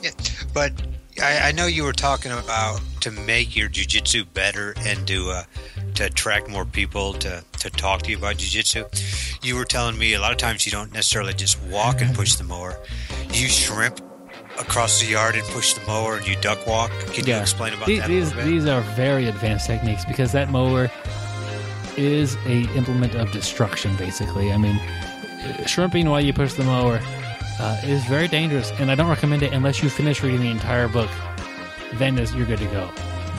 Yeah, but I, I know you were talking about to make your jujitsu better and to uh, to attract more people to, to talk to you about jujitsu. You were telling me a lot of times you don't necessarily just walk and push the mower. You shrimp across the yard and push the mower, and you duck walk. Can you explain about these, that these, these are very advanced techniques because that mower is a implement of destruction. Basically, I mean, shrimping while you push the mower uh, is very dangerous, and I don't recommend it unless you finish reading the entire book. Then you're good to go.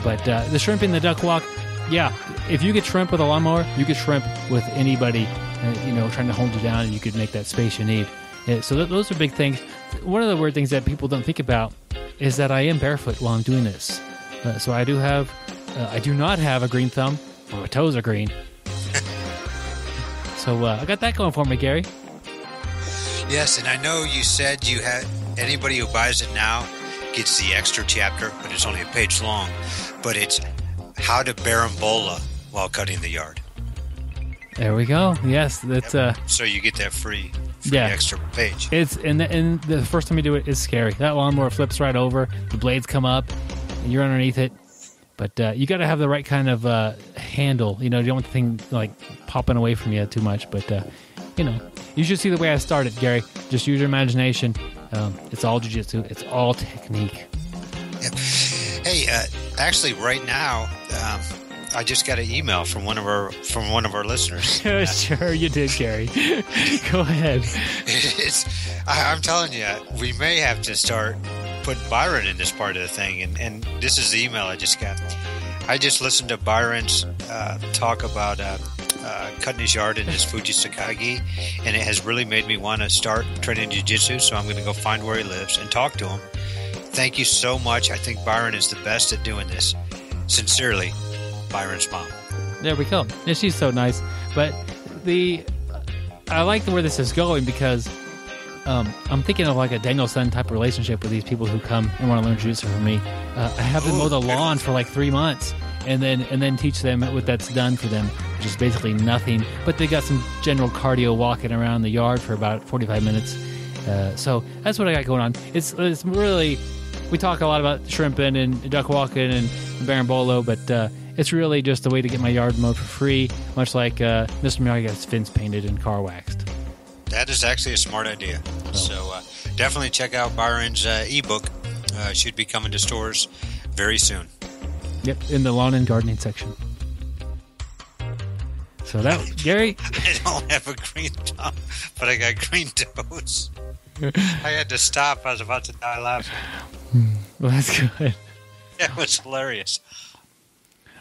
But uh, the shrimping, the duck walk, yeah. If you get shrimp with a lawnmower, you could shrimp with anybody, uh, you know, trying to hold you down, and you could make that space you need. Yeah, so th- those are big things. One of the weird things that people don't think about is that I am barefoot while I'm doing this. Uh, so I do have, uh, I do not have a green thumb, but my toes are green. so uh, I got that going for me, Gary. Yes, and I know you said you had anybody who buys it now gets the extra chapter, but it's only a page long. But it's how to berimbolo while cutting the yard. There we go. Yes, that's uh, So you get that free, free Yeah. extra page. it's and the, and the first time you do it is scary. That lawnmower flips right over, the blades come up, and you're underneath it. But uh, you got to have the right kind of uh, handle. You know, you don't want the thing like popping away from you too much. But uh, you know, you should see the way I started, Gary. Just use your imagination. Um, it's all jujitsu. It's all technique. Yep. Hey, uh, actually, right now, um, I just got an email from one of our from one of our listeners. sure, you did, Gary. Go ahead. it's, I, I'm telling you, we may have to start putting Byron in this part of the thing. And, and this is the email I just got. I just listened to Byron's uh, talk about uh, uh, cutting his yard in his Fuji Sekai gi, and it has really made me want to start training jiu-jitsu. So I'm going to go find where he lives and talk to him. Thank you so much. I think Byron is the best at doing this. Sincerely, Byron's mom. There we go. Yeah, she's so nice. But the I like the where this is going because um, I'm thinking of like a Daniel-san type relationship with these people who come and want to learn jiu-jitsu from me. Uh, I have them mow the lawn for like three months, and then and then teach them what that's done for them, which is basically nothing. But they got some general cardio walking around the yard for about 45 minutes. Uh, so that's what I got going on. It's it's really we talk a lot about shrimping and duck walking and berimbolo, but uh, it's really just a way to get my yard mowed for free, much like uh, Mr. Miyagi gets fence painted and car waxed. That is actually a smart idea. So uh, definitely check out Byron's uh, ebook. Uh, should be coming to stores very soon. Yep, in the lawn and gardening section. So that Gary, I don't have a green thumb, but I got green toes. I had to stop. I was about to die laughing. well, that's good. That was hilarious.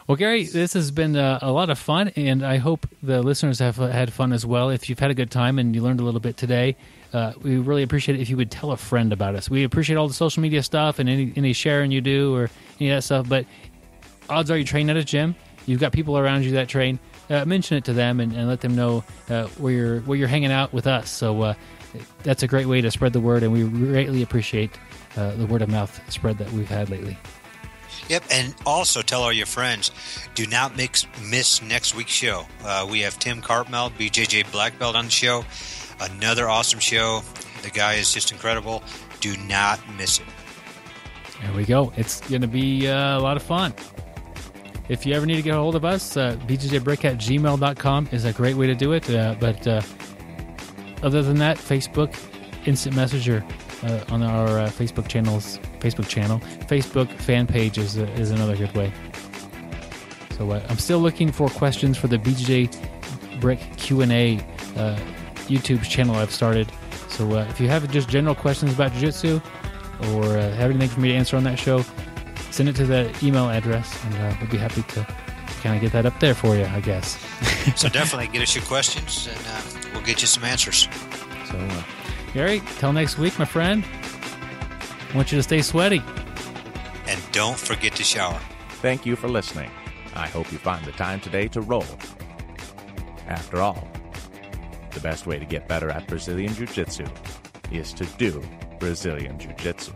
Well, Gary, this has been uh, a lot of fun, and I hope the listeners have uh, had fun as well. If you've had a good time and you learned a little bit today, uh, we really appreciate it if you would tell a friend about us. We appreciate all the social media stuff and any, any sharing you do or any of that stuff, but odds are you train at a gym, you've got people around you that train. Uh, mention it to them and, and let them know uh, where you're where you're hanging out with us. So uh, that's a great way to spread the word, and we greatly appreciate uh, the word of mouth spread that we've had lately. Yep, and also tell all your friends, do not mix, miss next week's show. Uh, we have Tim Cartmel, BJJ Black Belt on the show. Another awesome show. The guy is just incredible. Do not miss it. There we go. It's going to be uh, a lot of fun. If you ever need to get a hold of us, uh, bjjbrick at gmail.com is a great way to do it. Uh, but uh, other than that, Facebook, Instant Messenger uh, on our uh, Facebook channels, Facebook channel, Facebook fan page is, uh, is another good way. So uh, I'm still looking for questions for the BJJ Brick Q&A YouTube channel I've started. So if you have just general questions about Jiu-Jitsu or have anything for me to answer on that show, send it to the email address, and uh, we'll be happy to kind of get that up there for you, I guess. So definitely get us your questions, and uh, we'll get you some answers. So, uh, Gary, till next week, my friend. I want you to stay sweaty. And don't forget to shower. Thank you for listening. I hope you find the time today to roll. After all, the best way to get better at Brazilian Jiu Jitsu is to do Brazilian Jiu Jitsu.